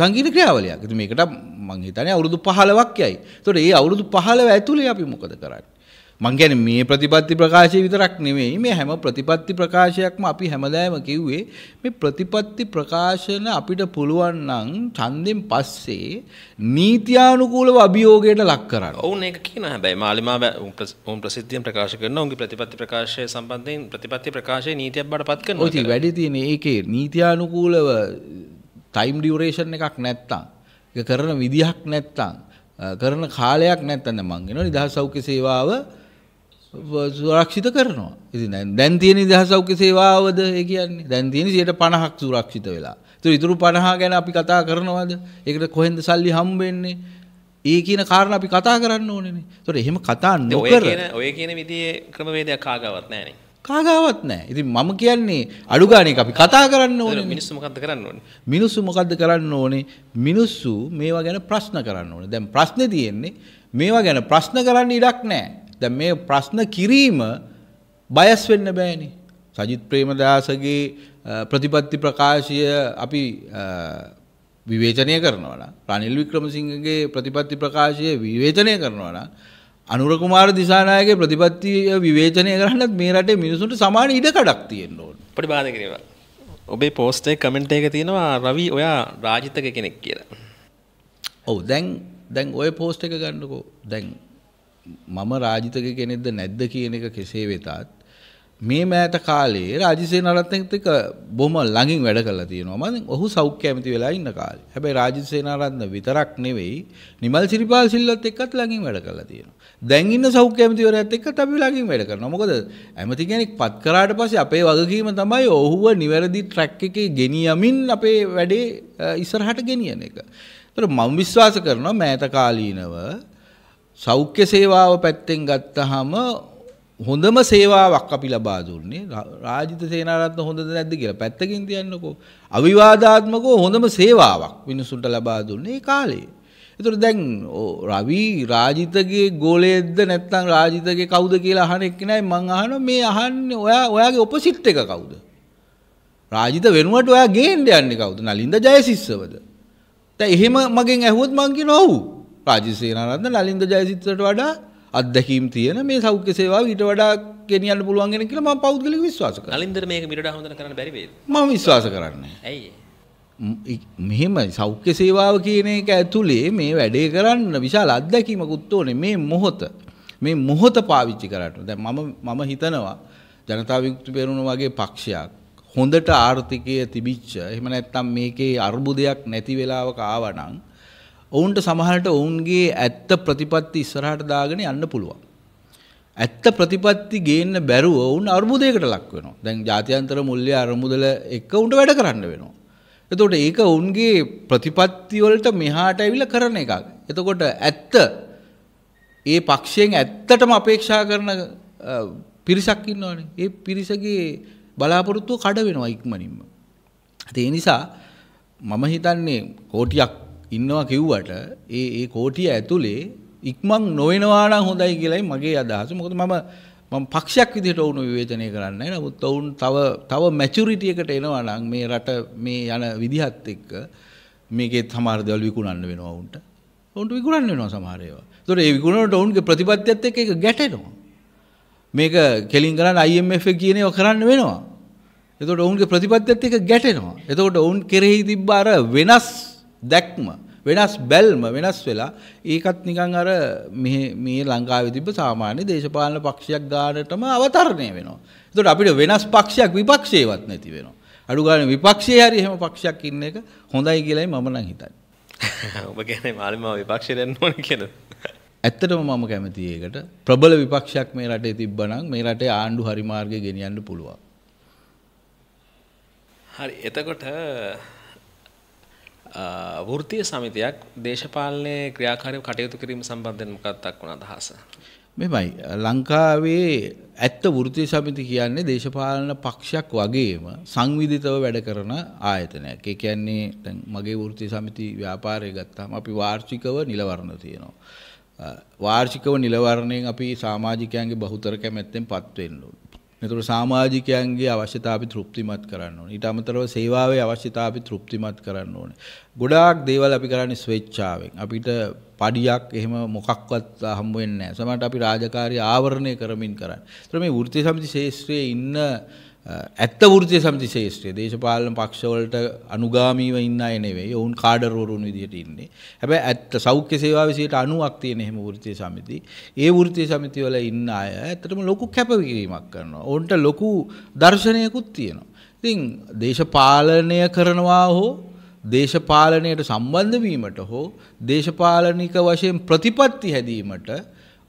සංකීර්ණ ක්‍රියාවලියක්. මේකට මං හිතන්නේ අවුරුදු 15ක් යයි. ඒතකොට මේ අවුරුදු 15 ඇතුලේ අපි මොකද කරන්නේ? මං කියන්නේ මේ ප්‍රතිපත්ති ප්‍රකාශය විතරක් නෙවෙයි මේ හැම ප්‍රතිපත්ති ප්‍රකාශයක්ම අපි හැමදාම කිව්වේ මේ ප්‍රතිපත්ති ප්‍රකාශන අපිට පුළුවන් නම් ඡන්දෙන් පස්සේ නීත්‍යානුකූලව අභියෝගයට ලක් කරන්න. ඔවුන් ඒක කියන හැබැයි මාලිමා ඔවුන් ප්‍රසිද්ධියෙන් ප්‍රකාශ කරන ඔවුන්ගේ ප්‍රතිපත්ති ප්‍රකාශය සම්බන්ධයෙන් ප්‍රතිපත්ති ප්‍රකාශයේ නීතියක් බවට පත් කරනවා. ඔය වැඩි තියෙන ඒකේ නීත්‍යානුකූලව ටයිම් ඩියුරේෂන් එකක් නැත්තම් ඒක කරන විදිහක් නැත්තම් කරන කාලයක් නැත්තම් මං වෙනවා නිදහස් සෞඛ්‍ය සේවාව සුරක්ෂිත කරනවා. ඉතින් දැන් තියෙන නිදහස් සෞඛ්‍ය සේවාවද ඒ කියන්නේ දැන් තියෙන 50ක් සුරක්ෂිත වෙලා. ඒතර ඉතුරු 50 ගැන අපි කතා කරනවද? ඒකට කොහෙන්ද සල්ලි හම්බෙන්නේ? ඒ කියන කාරණා අපි කතා කරන්න ඕනේනේ. ඒතර එහෙම කතා නොකර ඔය කියන ඔය කියන විදිහේ ක්‍රමවේදයක් කාගාවත් නැහනේ. කාගාවත් නැහැ. ඉතින් මම කියන්නේ අඩු ගානේ අපි කතා කරන්න ඕනේ. මිනිස්සු මොකද්ද කරන්න ඕනේ? මිනිස්සු මොකද්ද කරන්න ඕනේ? මිනිස්සු මේවා ගැන ප්‍රශ්න කරන්න ඕනේ. දැන් ප්‍රශ්නේ තියෙන්නේ මේවා ගැන ප්‍රශ්න කරන්න ඉඩක් නැහැ. දැන් මේ ප්‍රශ්න කිරීම බයස් වෙන්න බෑනේ. සජිත් ප්‍රේමදාසගේ ප්‍රතිපත්ති ප්‍රකාශය අපි විවේචනය කරනවා නම් රනිල් වික්‍රමසිංහගේ ප්‍රතිපත්ති ප්‍රකාශය විවේචනය කරනවා නම් අනුර කුමාර දිසානායකගේ ප්‍රතිපත්ති විවේචනය කරන්නත් මේ රටේ මිනිසුන්ට සමාන ඉඩකඩක් තියෙන්න ඕන. ප්‍රතිපාදක කරනවා. ඔබේ පෝස්ට් එකේ කමෙන්ට් එකක තියෙනවා රවි ඔයා රාජිතක කෙනෙක් කියලා. ඔව් දැන් දැන් ඔය පෝස්ට් එක ගන්නකෝ. දැන් මම රාජිතක කෙනෙක්ද නැද්ද කියන එක කෙසේ වෙතත් මේ මෑත කාලේ රාජසේන රත්නත් එක්ක බොහොම ළඟින් වැඩ කරලා තියෙනවා. මම ඔහු සෞඛ්‍ය ඇමති වෙලා ඉන්න කාලේ. හැබැයි රාජසේන රත්න විතරක් නෙවෙයි නිමල් සිරිපාල් සිල්වත් එක්කත් ළඟින් වැඩ කරලා තියෙනවා. දැන් ඉන්න සෞඛ්‍ය ඇමතිවරයාත් එක්කත් අපි ළඟින් වැඩ කරනවා. මොකද ඇමති කෙනෙක් පත් කරාට පස්සේ අපේ වගකීම තමයි ඔහුව නිවැරදි ට්‍රැක් එකේ ගෙනියමින් අපේ වැඩේ ඉස්සරහට ගෙනියන එක. ඒතර මම විශ්වාස කරනවා මෑත කාලීනව සෞඛ්‍ය සේවාව පැත්තෙන් ගත්තහම හොඳම සේවාවක් අපි ලබා දුන්නේ රාජිත සේනාරත්න හොඳද නැද්ද කියලා පැත්තකින් තියන්නකෝ අවිවාදාත්මකව හොඳම සේවාවක් මිනිසුන්ට ලබා දුන්නේ ඒ කාලේ. ඒතර දැන් රවි රාජිතගේ ගෝලයේද්ද නැත්නම් රාජිතගේ කවුද කියලා අහන එක්කෙනයි මං අහනවා මේ අහන්නේ ඔයා ඔයාගේ ඔපොසිට් එක කවුද? රාජිත වෙනුවට ඔයා ගේන්න යන්නේ කවුද? නලින්ද ජයසිස්සවද? දැන් එහෙම මගෙන් ඇහුවොත් මං කියනවා ඔව්. රාජසේනාරත්න නලින්ද ජයසිත්තට වඩා අත්දැකීම් තියෙන මේ සෞඛ්‍ය සේවාව ඊට වඩා ගෙනියන්න පුළුවන් කෙනෙක් කියලා මම පෞද්ගලිකව විශ්වාස කරනවා. නලින්දට මේක මිට වඩා හොඳට කරන්න බැරි වේද? මම විශ්වාස කරන්නේ. ඇයි? මෙහෙම සෞඛ්‍ය සේවාව කියන එක ඇතුලේ මේ වැඩේ කරන්න විශාල අත්දැකීමකුත් ඕනේ මේ මොහොත. මේ මොහොත පාවිච්චි කරන්න. දැන් මම මම හිතනවා ජනතා විමුක්ති පෙරමුණ වගේ පක්ෂයක් හොඳට ආර්ථිකය තිබිච්ච එහෙම නැත්නම් මේකේ අර්බුදයක් නැති වෙලාවක ආවනම් ඔවුන්ට සමහරට ඔවුන්ගේ ඇත්ත ප්‍රතිපත්ති ඉස්සරහට දාගෙන යන්න පුළුවන්. ඇත්ත ප්‍රතිපත්ති ගේන්න බැරුව ඔවුන් අර්බුදයකට ලක් වෙනවා. දැන් ජාත්‍යන්තර මුල්‍ය අරමුදල එක්ක උන්ට වැඩ කරන්න වෙනවා. එතකොට ඒක ඔවුන්ගේ ප්‍රතිපත්ති වලට මෙහාට ඇවිල්ලා කරන එකක්. එතකොට ඇත්ත ඒ පක්ෂයෙන් ඇත්තටම අපේක්ෂා කරන පිරිසක් ඉන්නවනේ. ඒ පිරිසගේ බලාපොරොත්තුව කඩ වෙනවා ඉක්මනින්ම. ඒ නිසා මම හිතන්නේ කෝටියක් ඉන්නවා කිව්වට ඒ ඒ කෝටිය ඇතුලේ ඉක්මන් නොවෙනවා නම් හොඳයි කියලායි මගේ අදහස. මොකද මම මම පක්ෂයක් විදිහට වුණු විවේචනය කරන්නේ නැහැ. නමුත් ඔවුන් තව තව මැචුරිටි එකට එනවා නම් මේ රට මේ යන විදිහත් එක්ක මේකේ සමහර දේවල් විකුණන්න වෙනවා උන්ට. උන්ට විකුණන්න වෙනවා සමහර ඒවා. ඒතකොට ඒ විකුණනට උන්ගේ ප්‍රතිපත්තියත් එක්ක ඒක ගැටෙනවා. මේක කෙලින් කරන්න IMF කියන ඒවා කරන්න වෙනවා. එතකොට ඔවුන්ගේ ප්‍රතිපත්තියත් එක්ක ගැටෙනවා. එතකොට ඔවුන් කෙරෙහි තිබ්බ අර වෙනස් දැක්ම වෙනස් බැල්ම වෙනස් වෙලා ඒකත් නිකන් අර මේ ලංකාවේ තිබ්බ සාමාන්‍ය දේශපාලන පක්ෂයක් ගානටම අවතරණය වෙනවා. එතකොට අපිට වෙනස් පක්ෂයක් විපක්ෂේවත් නැති වෙනවා. අඩු ගානේ විපක්ෂයේ හරි එහෙම පක්ෂයක් ඉන්න එක හොඳයි කියලායි මම නම් හිතන්නේ. [laughs] ඔබ කියන්නේ මාළිම විපක්ෂය දෙන්න ඕනේ කියලා. ඇත්තටම මම කැමති ඒකට ප්‍රබල විපක්ෂයක් මේ රටේ තිබ්බනම් මේ රටේ ආණ්ඩු හරි මාර්ගය ගෙනියන්න පුළුවන්. හරි එතකොට වෘතිය සමිතියක් දේශපාලනය ක්‍රියාකාරය කටයුතු කිරීම සම්බන්ධයෙන් මොකක්දක් වුණ අදහස. මෙමයි ලංකාවේ ඇත්ත වෘතිය සමිති කියන්නේ දේශපාලන පක්ෂයක් වගේම සංවිධිතව වැඩ කරන ආයතනයක්. ඒ කියන්නේ දැන් මගේ වෘතිය සමිති ව්‍යාපාරය ගත්තාම අපි වාර්ෂිකව නිලවරණ තියෙනවා. වාර්ෂිකව නිලවරණයෙන් අපි සමාජිකයන්ගේ බහුතර කැමැත්තෙන් පත් වෙන්න ඕනේ. එතකොට සමාජිකයන්ගේ අවශ්‍යතා අපි තෘප්තිමත් කරන්න ඕනේ. ඊට අමතරව සේවාවේ අවශ්‍යතා අපි තෘප්තිමත් කරන්න ඕනේ. ගොඩාක් දේවල් අපි කරන්නේ ස්වේච්ඡාවෙන්. අපිට පඩියක් එහෙම මොකක්වත් හම්බ වෙන්නේ නැහැ. සමහරවිට අපි රාජකාරී ආවරණය කරමින් කරන්නේ. ඒතර මේ වෘත්ති සමිති ශාස්ත්‍රයේ ඉන්න ඇත්ත වෘත්තිය සමිති ශේෂ්ත්‍රය දේශපාලන පක්ෂවලට අනුගාමීව ඉන්න අය නෙවෙයි. ඔවුන් කාඩර්වරුන් විදිහට ඉන්නේ. හැබැයි ඇත්ත සෞඛ්‍ය සේවාවේ 90ක් තියෙන එහෙම වෘත්තිය සමිති. ඒ වෘත්තිය සමිති වල ඉන්න අය ඇත්තටම ලොකු කැපකිරීමක් කරනවා. ඔවුන්ට ලොකු දර්ශනයකුත් තියෙනවා. ඉතින් දේශපාලනය කරනවා හෝ දේශපාලනයට සම්බන්ධ වීමට හෝ දේශපාලනික වශයෙන් ප්‍රතිපත්ති හැදීමට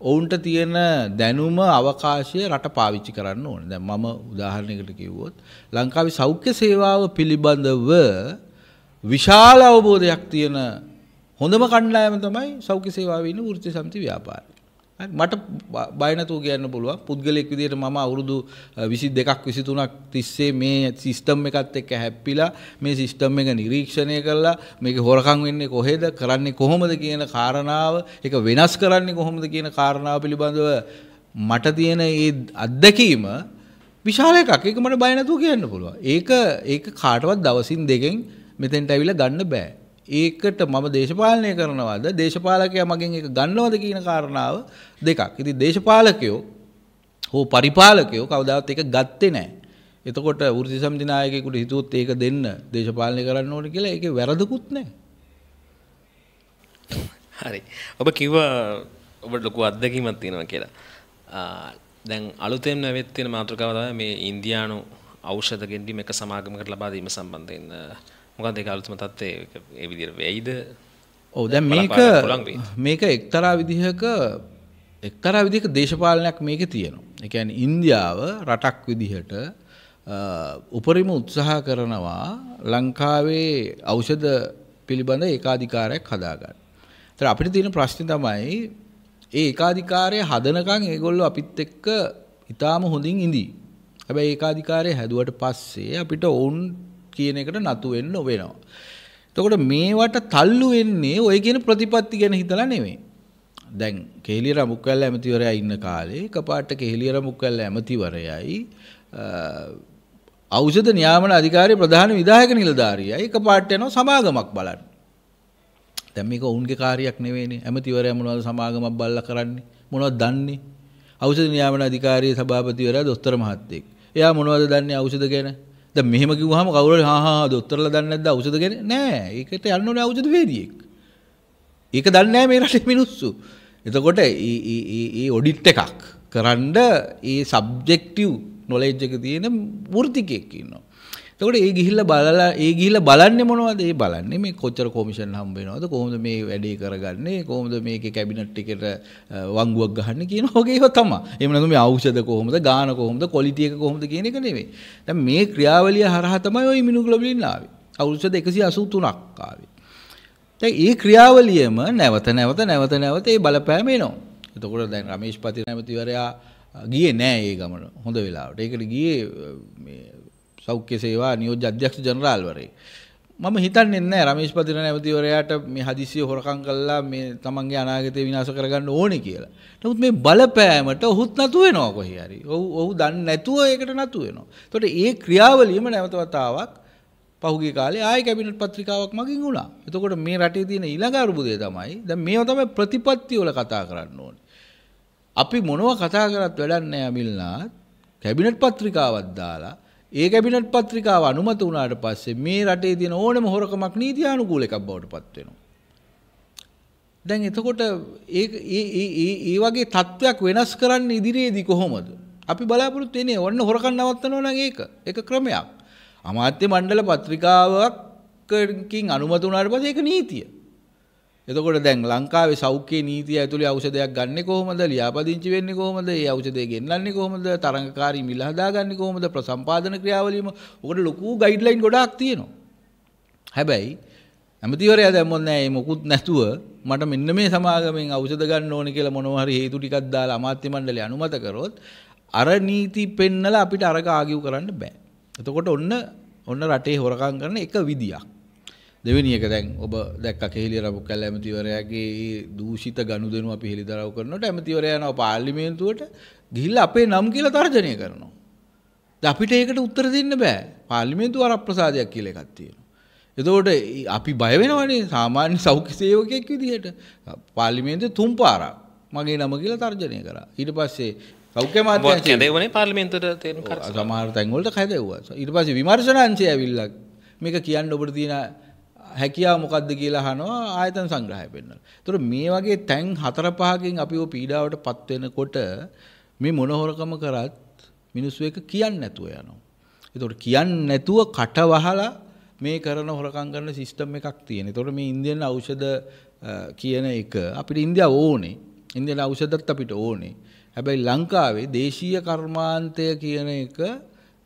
ඔවුන්ට තියෙන දැනුම අවකාශය රට පාවිච්චි කරන්න ඕන. දැන් මම උදාහරණයකට කිව්වොත් ලංකාවේ සෞඛ්‍ය සේවාව පිළිබඳව විශාල අවබෝධයක් තියෙන හොඳම කණ්ඩායම තමයි සෞඛ්‍ය සේවාවේ ඉන්න වෘත්ති සමිති ව්‍යාපාරය. මට බය නැතුව කියන්න පුළුවන් පුද්ගලයෙක් විදිහට මම අවුරුදු 22ක් 23ක් තිස්සේ මේ සිස්ටම් එකත් එක්ක හැප්පිලා මේ සිස්ටම් එක නිරීක්ෂණය කරලා මේක හොරකම් වෙන්නේ කොහෙද කරන්නේ කොහොමද කියන කාරණාව ඒක වෙනස් කරන්නේ කොහොමද කියන කාරණාව පිළිබඳව මට තියෙන ඒ අත්දැකීම විශාල එකක්. ඒක මට බය නැතුව කියන්න පුළුවන්. ඒක ඒක කාටවත් දවසින් දෙකෙන් මෙතෙන්ට ඇවිල්ලා ගන්න බෑ. ඒකට මම දේශපාලනය කරනවද දේශපාලකයා මගෙන් එක ගන්නවද කියන කාරණාව දෙකක්. ඉතින් දේශපාලකයෝ හෝ පරිපාලකයෝ කවදාවත් ඒක ගත්තේ නැහැ. එතකොට වෘත්ති සමිති නායකයෙකුට හිතුවොත් ඒක දෙන්න දේශපාලනය කරන්න ඕනේ කියලා ඒකේ වැරදකුත් නැහැ. හරි. ඔබ කිව්ව ඔබට ලොකු අත්දැකීමක් තියෙනවා කියලා. දැන් අලුතෙන් නැවෙත් තියෙන මාතෘකාව තමයි මේ ඉන්දියානු ඖෂධ ගෙන්දීම එක සමාගමකට ලබා දීම සම්බන්ධයෙන් මොකක්ද ඒක අලුතම තත්ත්වය ඒ විදිහට වෙයිද? ඔව් දැන් මේක මේක එක්තරා විදිහක එක්තරා විදිහක දේශපාලනයක් මේකේ තියෙනවා. කියන්නේ ඉන්දියාව රටක් විදිහට උපරිම උත්සාහ කරනවා ලංකාවේ ඖෂධ පිළිබඳ ඒකාධිකාරයක් හදාගන්න. ඒතර අපිට තියෙන ප්‍රශ්නේ තමයි ඒ ඒකාධිකාරය හදනකන් ඒගොල්ලෝ අපිත් එක්ක ඊටාම හොඳින් ඉඳී. හැබැයි ඒකාධිකාරය හැදුවට පස්සේ අපිට ඔවුන් කියන එකට නතු වෙන්න වෙනවා. එතකොට මේවට තල්ලු වෙන්නේ ඔය කියන ප්‍රතිපත්ති ගැන හිතලා නෙමෙයි. දැන් කෙහෙලිය රමුක්කල්ල ඇමතිවරයා ඉන්න කාලේ එකපාරට කෙහෙලිය රමුක්කල්ල ඇමතිවරයයි ඖෂධ නියාමන අධිකාරිය ප්‍රධාන විධායක නිලධාරියයි එකපාරට යනවා සමාගමක් බලන්න. දැන් මේක ඔවුන්ගේ කාර්යයක් නෙවෙයිනේ. ඇමතිවරයා මොනවද සමාගමක් බලලා කරන්නේ? මොනවද දන්නේ? ඖෂධ නියාමන අධිකාරියේ සභාපතිවරයා දොස්තර මහත්තයෙක්. එයා මොනවද දන්නේ ඖෂධ ගැන? දැන් මෙහෙම කිව්වහම කවුරු හරි හා හා දොස්තරලා දන්නේ නැද්ද ඖෂධ ගැන? නෑ. ඒකට යන්න ඕනේ ඖෂධ වේදියෙක්. ඒක දන්නේ නෑ මේ රටේ මිනිස්සු. එතකොට ඒ ඒ ඒ ඔඩිට් එකක් කරන්න ඒ සබ්ජෙක්ටිව් නොලෙජ් එක තියෙන වෘත්තිකයෙක් ඉන්නවා. එතකොට ඒ ගිහිල්ලා බලලා ඒ ගිහිල්ලා බලන්නේ මොනවද? ඒ බලන්නේ මේ කොච්චර කොමිෂන් හම්බ වෙනවද? කොහොමද මේ වැඩේ කරගන්නේ? කොහොමද මේකේ කැබිනට් එකට වංගුවක් ගහන්නේ කියන වගේ ඒවා තමයි. එහෙම නැත්නම් මේ ඖෂධ කොහොමද? ගාන කොහොමද? ක්වොලිටි එක කොහොමද කියන එක නෙවෙයි. දැන් මේ ක්‍රියාවලිය හරහා තමයි ওই ඉමුනෝග්ලොබුලින් ආවේ. ඖෂධ 183ක් ආවේ. දැන් ඒ ක්‍රියාවලියම නැවත නැවත නැවත නැවත ඒ බලපෑම එනවා. එතකොට දැන් රමේෂ් පති නැමතිවරයා ගියේ නෑ ඒ ගමන හොඳ වෙලාවට. ඒකට ගියේ මේ සෞඛ්‍ය සේවා නියෝජ්‍ය අධ්‍යක්ෂ ජනරාල්වරේ. මම හිතන්නේ නැහැ රමේෂ් පතිර නැමතිවරයාට මේ හදිසිය හොරකම් කළා මේ තමන්ගේ අනාගතය විනාශ කරගන්න ඕනේ කියලා. නමුත් මේ බලපෑමට ඔහුත් නතු වෙනවා කොහේ හරි. ඔහු ඔහු දන්නේ නැතුව ඒකට නතු වෙනවා. එතකොට ඒ ක්‍රියාවලියම නැවත වතාවක් පහුගිය කාලේ ආයෙ කැබිනට් පත්‍රිකාවක් මගින් වුණා. එතකොට මේ රටේ තියෙන ඊළඟ අරුබුදය තමයි දැන් මේවා තමයි ප්‍රතිපත්ති වල කතා කරන්න ඕනේ. අපි මොනවා කතා කරත් වැඩක් නැහැ අමිල්නාත් කැබිනට් පත්‍රිකාවක් දාලා ඒ කැබිනට් පත්‍රිකාව අනුමත වුණාට පස්සේ මේ රටේ තියෙන ඕනම හොරකමක් නීතියානුකූල එකක් බවට පත් වෙනවා. දැන් එතකොට ඒ ඒ ඒ වගේ තත්ත්වයක් වෙනස් කරන්න ඉදිරියේදී කොහොමද? අපි බලාපොරොත්තු වෙන්නේ ඔන්න හොරකම් නවත්තනවා නම් ඒක. ඒක ක්‍රමයක්. අමාත්‍ය මණ්ඩල පත්‍රිකාවකින් අනුමත වුණාට පස්සේ ඒක නීතිය. එතකොට දැන් ලංකාවේ සෞඛ්‍ය නීතිය ඇතුලේ ඖෂධයක් ගන්නෙ කොහොමද? ලියාපදිංචි වෙන්නේ කොහොමද? ඒ ඖෂධය ගෙන්නන්නේ කොහොමද? තරංගකාරී මිල හදාගන්නේ කොහොමද? ප්‍රසම්පාදන ක්‍රියාවලියම ඔකට ලොකු ගයිඩ්ලයින් ගොඩාක් තියෙනවා. හැබැයි ඇමතිවරයා දැම්මොත් නෑ මේ මොකුත් නැතුව මට මෙන්න මේ සමාගමෙන් ඖෂධ ගන්න ඕනේ කියලා මොනවා හරි හේතු ටිකක් දාලා අමාත්‍ය මණ්ඩලය අනුමත කරොත් අර නීති පෙන්නලා අපිට අරක ආගිව් කරන්න බෑ. එතකොට ඔන්න ඔන්න රටේ හොරකම් කරන එක විදියක්. දෙවෙනි එක දැන් ඔබ දැක්ක කෙහෙලිය රබුකල් ඇමතිවරයාගේ දූෂිත ගනුදෙනු අපි හෙළිදරව් කරනකොට ඇමතිවරයා යනවා පාර්ලිමේන්තුවට ගිහිල්ලා අපේ නම් කියලා තර්ජනය කරනවා. අපිට ඒකට උත්තර දෙන්න බෑ. පාර්ලිමේන්තුව වරප්‍රසාදයක් කියලා එකක් තියෙනවා. එතකොට අපි බය වෙනවනේ සාමාන්‍ය සෞඛ්‍ය සේවකයෙක් විදිහට. පාර්ලිමේන්තුවේ තුන් පාරක් මගේ නම කියලා තර්ජනය කරා. ඊට පස්සේ සෞඛ්‍ය අමාත්‍යාංශය කැදෙවනේ පාර්ලිමේන්තුවට තේරුම් කර සමහර තැන්වලට කැදෙව්වා. ඊට පස්සේ විමර්ශන අංශය ඇවිල්ලා මේක කියන්න ඔබට තියෙන හැකියාව මොකක්ද කියලා අහනවා ආයතන සංග්‍රහය පෙන්වනවා. ඒතර මේ වගේ තැන් හතර පහකින් අපිව පීඩාවට පත් වෙනකොට මේ මොන හොරකම කරත් මිනිස්සු එක කියන්නේ නැතුව යනවා. ඒතකොට කියන්නේ නැතුව කට වහලා මේ කරන හොරකම් කරන සිස්ටම් එකක් තියෙන. ඒතකොට මේ ඉන්දියන් ඖෂධ කියන එක අපිට ඉන්දියාව ඕනේ. ඉන්දියන් ඖෂධත් අපිට ඕනේ. හැබැයි ලංකාවේ දේශීය කර්මාන්තය කියන එක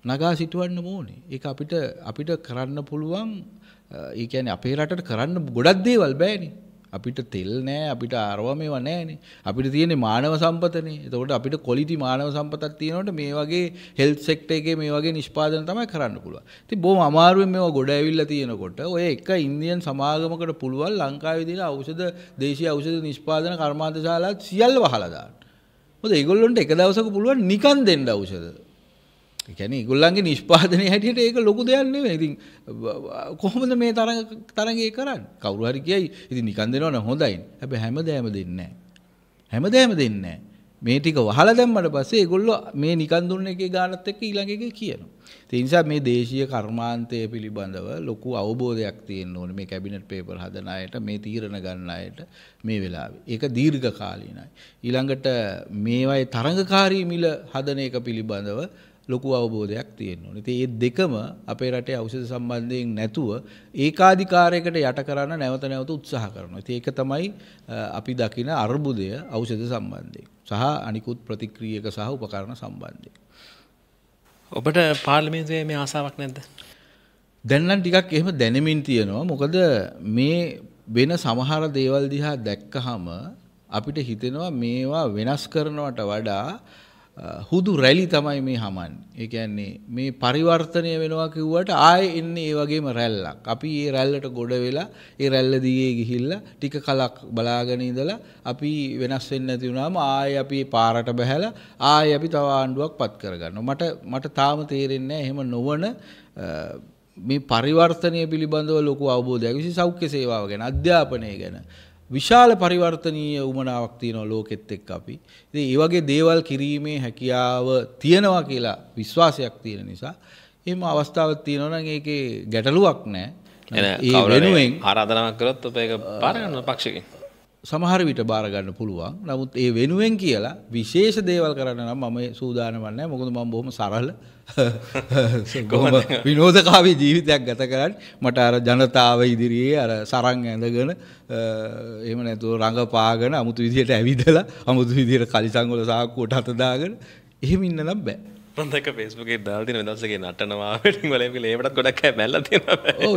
නගා සිටුවන්න ඕනේ. ඒක අපිට අපිට කරන්න පුළුවන් ඒ කියන්නේ අපේ රටට කරන්න ගොඩක් දේවල් බෑනේ. අපිට තෙල් නෑ අපිට අරව මේවා නෑනේ. අපිට තියෙන්නේ මානව සම්පතනේ. එතකොට අපිට ක්වොලිටි මානව සම්පතක් තියෙනකොට මේ වගේ හෙල්ත් සෙක්ටර් එකේ මේ වගේ නිෂ්පාදන තමයි කරන්න පුළුවන්. ඉතින් බොහොම අමාරුවෙන් මේවා ගොඩ ඇවිල්ලා තියෙනකොට ඔය එක ඉන්දියන් සමාගමකට පුළුවන් ලංකාවේ තියෙන ඖෂධ දේශීය ඖෂධ නිෂ්පාදන කර්මාන්තශාලා සියල්ල වහලා දාන්න. මොකද ඒගොල්ලොන්ට එක දවසක පුළුවන් නිකන් දෙන්න ඖෂධ. ඒ කියන්නේ ඒගොල්ලන්ගේ නිෂ්පාදනයේ හැටියට ඒක ලොකු දෙයක් නෙවෙයි. ඉතින් කොහොමද මේ තරඟ තරඟේ කරන්නේ? කවුරු හරි කියයි ඉතින් නිකන් දෙනවනේ හොඳයි. හැබැයි හැමදේම දෙන්නේ නැහැ. හැමදේම දෙන්නේ නැහැ. මේ ටික වහලා දැම්මට පස්සේ ඒගොල්ලෝ මේ නිකන් දුන්න එකේ ගානත් එක්ක ඊළඟ එකේ කියනවා. ඒ නිසා මේ දේශීය කර්මාන්තය පිළිබඳව ලොකු අවබෝධයක් තියෙන්න ඕනේ මේ කැබිනට් පේපර් හදන අයට මේ තීරණ ගන්න අයට මේ වෙලාවේ. ඒක දීර්ඝ කාලීනයි. ඊළඟට මේවායේ තරඟකාරී මිල හදන එක පිළිබඳව ලොකු අවබෝධයක් තියෙන්න ඕනේ. ඉතින් මේ දෙකම අපේ රටේ ඖෂධ සම්බන්ධයෙන් නැතුව ඒකාධිකාරයකට යට කරන්න නැවත නැවත උත්සාහ කරනවා. ඉතින් ඒක තමයි අපි දකින අර්බුදය ඖෂධ සම්බන්ධයෙන් සහ අනිකුත් ප්‍රතික්‍රියක සහ උපකරණ සම්බන්ධයෙන්. ඔබට පාර්ලිමේන්තුවේ මේ ආසාවක් නැද්ද? දැන් නම් ටිකක් එහෙම දැනෙමින් තියෙනවා. මොකද මේ වෙන සමහර දේවල් දිහා දැක්කහම අපිට හිතෙනවා මේවා වෙනස් කරනවට වඩා හුදු රැලි තමයි මේ හමන්නේ. ඒ කියන්නේ මේ පරිවර්තනය වෙනවා කිව්වට ආයේ එන්නේ ඒ වගේම රැල්ලක්. අපි ඒ රැල්ලට ගොඩ වෙලා ඒ රැල්ල දිගේ ගිහිල්ලා ටික කලක් බලාගෙන ඉඳලා අපි වෙනස් වෙන්නේ නැති වුණාම ආයේ අපි පාරට බහැලා ආයේ අපි තව ආණ්ඩුවක් පත් කරගන්නවා. මට මට තාම තේරෙන්නේ එහෙම නොවන මේ පරිවර්තනය පිළිබඳව ලොකු අවබෝධයක්. විශේෂ සෞඛ්‍ය සේවාව ගැන, අධ්‍යාපනය ගැන විශාල පරිවර්තනීය උමනාවක් තියෙනවා ලෝකෙත් එක්ක අපි. ඉතින් ඒ වගේ දේවල් කිරීමේ හැකියාව තියෙනවා කියලා විශ්වාසයක් තියෙන නිසා එහෙම අවස්ථාවක් තියෙනවා නම් ඒකේ ගැටලුවක් නැහැ. ඒ වෙනුවෙන් ආරාධනාවක් කරොත් ඔබ ඒක පාර ගන්න පක්ෂකින්. සමහර විට බාර ගන්න පුළුවන්. නමුත් ඒ වෙනුවෙන් කියලා විශේෂ දේවල් කරන්න නම් මම සූදානම් නැහැ. මොකද මම බොහොම සරල [laughs] විනෝදකාවී ජීවිතයක් ගත කරන්නේ. මට අර ජනතාව ඉදිරියේ අර සරන් ඇඳගෙන එහෙම නැතුව රඟ පාගෙන අමුතු විදියට ඇවිදලා අමුතු විදියට කලිසම් වල සාක්කුවට අත දාගෙන එහෙම ඉන්න නම් බෑ. මම දැක්ක Facebook එකේ දාලා තියෙන දවසක නටනවා වෙලින් වල ඒවටත් ගොඩක්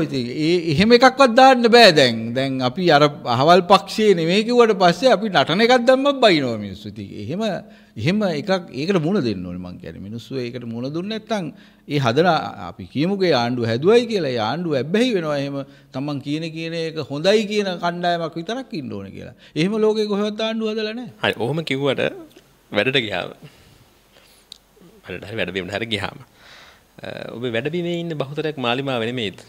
ඉතින් ඒ එහෙම එකක්වත් දාන්න බෑ දැන්. දැන් අපි අර අහවල් පක්ෂයේ නෙමෙයි කිව්වට පස්සේ අපි නටන එකක් දැම්මම බයිනවා මිනිස්සු. ඉතින් එහෙම එහෙම එකක් ඒකට මුණ දෙන්න ඕනේ මං කියන්නේ. මිනිස්සු ඒකට මුණ දුන්නේ නැත්නම් ඒ හදන අපි කියමුකෝ ආණ්ඩුව හැදුවයි කියලා. ඒ ආණ්ඩුව ඇබ්බැහි වෙනවා. එහෙම තමන් කියන කියන එක හොඳයි කියන කණ්ඩායමක් විතරක් ඉන්න ඕනේ කියලා. එහෙම ලෝකේ කොහෙවත් ආණ්ඩුව හදලා නැහැ. හරි. ඔහොම කිව්වට වැඩට ගියාම වැඩ වැඩබීමට හරි ගියාම ඔබ වැඩබීමේ ඉන්න බහුතරයක් මාලිමාව නෙමෙයිද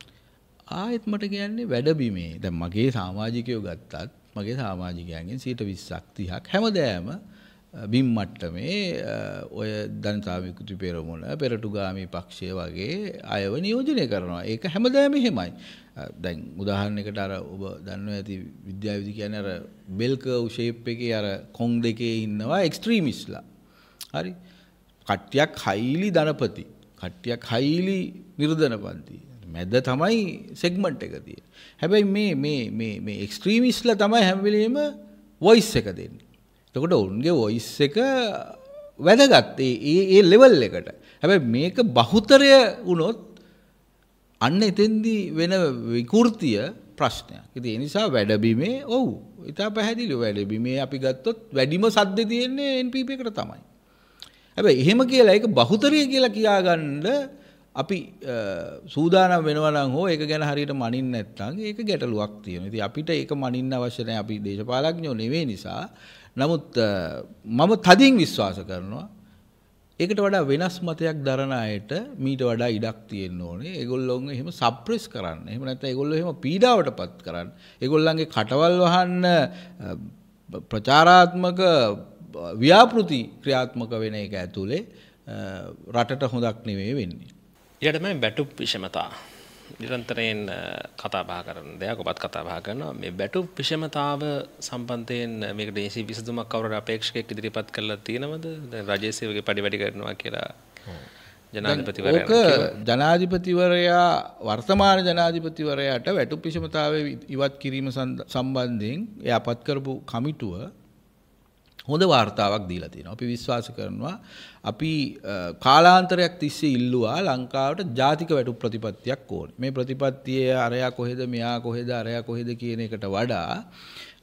ආයෙත් මට කියන්නේ වැඩබීමේ දැන් මගේ සමාජිකයෝ ගත්තත් මගේ සමාජිකයන්ගෙන් 20ක් 30ක් හැමදාම බිම් මට්ටමේ ඔය ධනතා විකෘති පෙරමුණ පෙරටුගාමී පක්ෂය වගේ අයව නියෝජනය කරනවා. ඒක හැමදාම එහෙමයි. දැන් උදාහරණයකට අර ඔබ දන්නවා ඇති විද්‍යාවිදි කියන්නේ අර බෙල් කර්ව් ෂේප් එකේ අර කොන් දෙකේ ඉන්නවා එක්ස්ට්‍රීමිස්ලා. හරි. කට්ටියක් හයිලි ධනපති කට්ටියක් හයිලි නිර්ධනපන්ති මැද තමයි සෙග්මන්ට් එක තියෙන්නේ. හැබැයි මේ මේ මේ මේ එක්ස්ට්‍රීමිස්ලා තමයි හැම වෙලෙම වොයිස් එක දෙන්නේ. එතකොට උන්ගේ වොයිස් එක වැදගත් ඒ ඒ ලෙවල් එකට. හැබැයි මේක බහුතරය වුණොත් අන්න එතෙන්දී වෙන විකෘතිය ප්‍රශ්නයක්. ඉතින් ඒ නිසා වැඩබිමේ ඔව් ඉතා පැහැදිලි වැඩබිමේ අපි ගත්තොත් වැඩිම සද්ද තියෙන්නේ NPP එකට තමයි. හැබැයි එහෙම කියලා ඒක බහුතරය කියලා කියාගන්න අපි සූදානම් වෙනවා නම් හෝ ඒක ගැන හරියට මනින්න නැත්නම් ඒක ගැටලුවක් තියෙනවා. ඉතින් අපිට ඒක මනින්න අවශ්‍ය නැහැ. අපි දේශපාලඥයෝ නෙවෙයි නිසා. නමුත් මම තදින් විශ්වාස කරනවා ඒකට වඩා වෙනස් මතයක් දරන අයට මීට වඩා ඉඩක් තියෙන්න ඕනේ. ඒගොල්ලොන් එහෙම සප්‍රෙස් කරන්න. එහෙම නැත්නම් ඒගොල්ලෝ එහෙම පීඩාවටපත් කරන්න. ඒගොල්ලන්ගේ කටවල් වහන්න ප්‍රචාරාත්මක ව්‍යාපෘති ක්‍රියාත්මක වෙන එක ඇතුලේ රටට හොඳක් නෙවෙයි වෙන්නේ. ඊටම බැටු විෂමතා. නිරන්තරයෙන් කතා බහ කරන දෙයක් ඔබත් කතා බහ කරනවා. මේ බැටු විෂමතාව සම්බන්ධයෙන් මේක දේශීය විසඳුමක් කවුරුර අපේක්ෂකෙක් ඉදිරිපත් කරලා තියෙනවද? දැන් රජයේ සේවකේ පඩි වැඩි කරනවා කියලා ජනාධිපතිවරයා ඕක ජනාධිපතිවරයා වර්තමාන ජනාධිපතිවරයාට වැටු විෂමතාවය ඉවත් කිරීම සම්බන්ධයෙන් එයා පත් කරපු කමිටුව හොඳ වාර්තාවක් දීලා තියෙනවා. අපි විශ්වාස කරනවා අපි කාලාන්තරයක් තිස්සේ ඉල්ලුවා ලංකාවට ජාතික වැටු ප්‍රතිපත්තියක් ඕනේ. මේ ප්‍රතිපත්තියේ අරයා කොහෙද මෙයා කොහෙද අරයා කොහෙද කියන එකට වඩා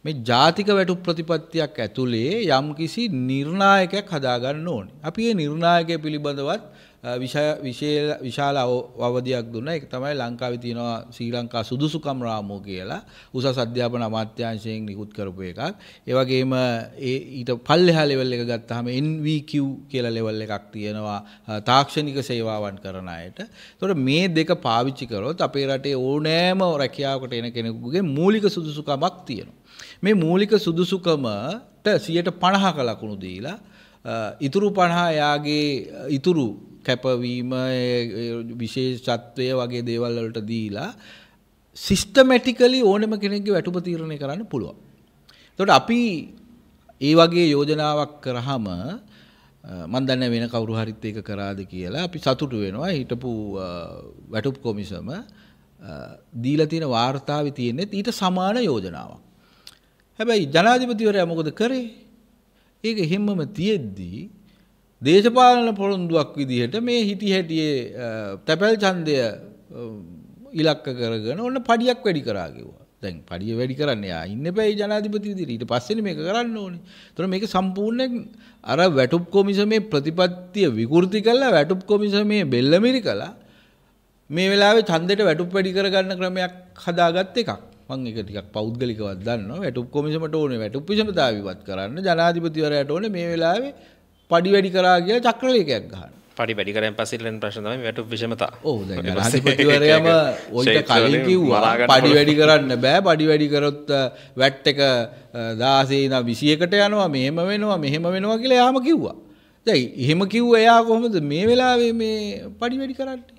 මේ ජාතික වැටු ප්‍රතිපත්තියක් ඇතුලේ යම්කිසි නිර්ණායකයක් හදාගන්න ඕනේ. අපි මේ නිර්ණායකය පිළිබඳවත් විශාල අවධයක් දුන්න එක තමයි ලංකාවේ තියෙනවා ශ්‍රී ලංකා සුදුසුකම් රාමුව කියලා උසස් අධ්‍යාපන අමාත්‍යාංශයෙන් නිකුත් කරපු එකක්. ඒ වගේම ඒ ඊට පල්ලෙහා ලෙවල් එක ගත්තාම NVQ කියලා ලෙවල් එකක් තියෙනවා තාක්ෂණික සේවාවන් කරන අයට. ඒතකොට මේ දෙක පාවිච්චි කරොත් අපේ රටේ ඕනෑම රැකියාවකට එන කෙනෙකුගේ මූලික සුදුසුකමක් තියෙනවා. මේ මූලික සුදුසුකමට 150ක ලකුණු දීලා ඉතුරු 50 යාගේ ඉතුරු කැපවීම විශේෂත්වය වගේ දේවල් වලට දීලා සිස්ටමැටිකලි ඕනෙම කෙනෙක්ගේ වැටුප තීරණය කරන්න පුළුවන්. එතකොට අපි ඒ වගේ යෝජනාවක් කරාම මම දන්නේ වෙන කවුරු හරිත් ඒක කරාද කියලා අපි සතුටු වෙනවා හිටපු වැටුප් කොමිසම දීලා තියෙන වාර්තාවේ තියෙන්නේ ඊට සමාන යෝජනාවක්. හැබැයි ජනාධිපතිවරයා මොකද කරේ? ඒක හැමම තියෙද්දී දේශපාලන පොරොන්දුවක් විදිහට මේ හිටි හැටියේ තැපැල් ඡන්දය ඉලක්ක කරගෙන ඔන්න පඩියක් වැඩි කරා කිව්වා. දැන් පඩිය වැඩි කරන්න යා ඉන්න බෑ ජනාධිපති විදිහට. ඊට පස්සේනේ මේක කරන්න ඕනේ. ඒතර මේක සම්පූර්ණයෙන් අර වැටුප් කොමිසමේ ප්‍රතිපත්තිය විකෘති කළා වැටුප් කොමිසමේ බෙල්ලමිරි කළා. මේ වෙලාවේ ඡන්දෙට වැටුප් වැඩි කරගන්න ක්‍රමයක් හදාගත්ත එකක්. මම ඒක ටිකක් පෞද්ගලිකව දන්නවා. වැටුප් කොමිසමට ඕනේ වැටුප් විෂමතාව විවත් කරන්න. ජනාධිපතිවරයාට ඕනේ මේ වෙලාවේ පඩි වැඩි කරා කියලා චක්‍රලේඛයක් ගහන. පඩි වැඩි කරන් පස්සේ ලෙන් ප්‍රශ්න තමයි වැටුප් විෂමතා. ඔව් දැන් ජනාධිපතිවරයාම ඔයිට කලින් කිව්වා පඩි වැඩි කරන්න බෑ පඩි වැඩි කරොත් වැට් එක 16 ඉඳන් 21කට යනවා මෙහෙම වෙනවා මෙහෙම වෙනවා කියලා යාම කිව්වා. දැන් එහෙම කිව්ව එයා කොහොමද මේ වෙලාවේ මේ පඩි වැඩි කරන්නේ?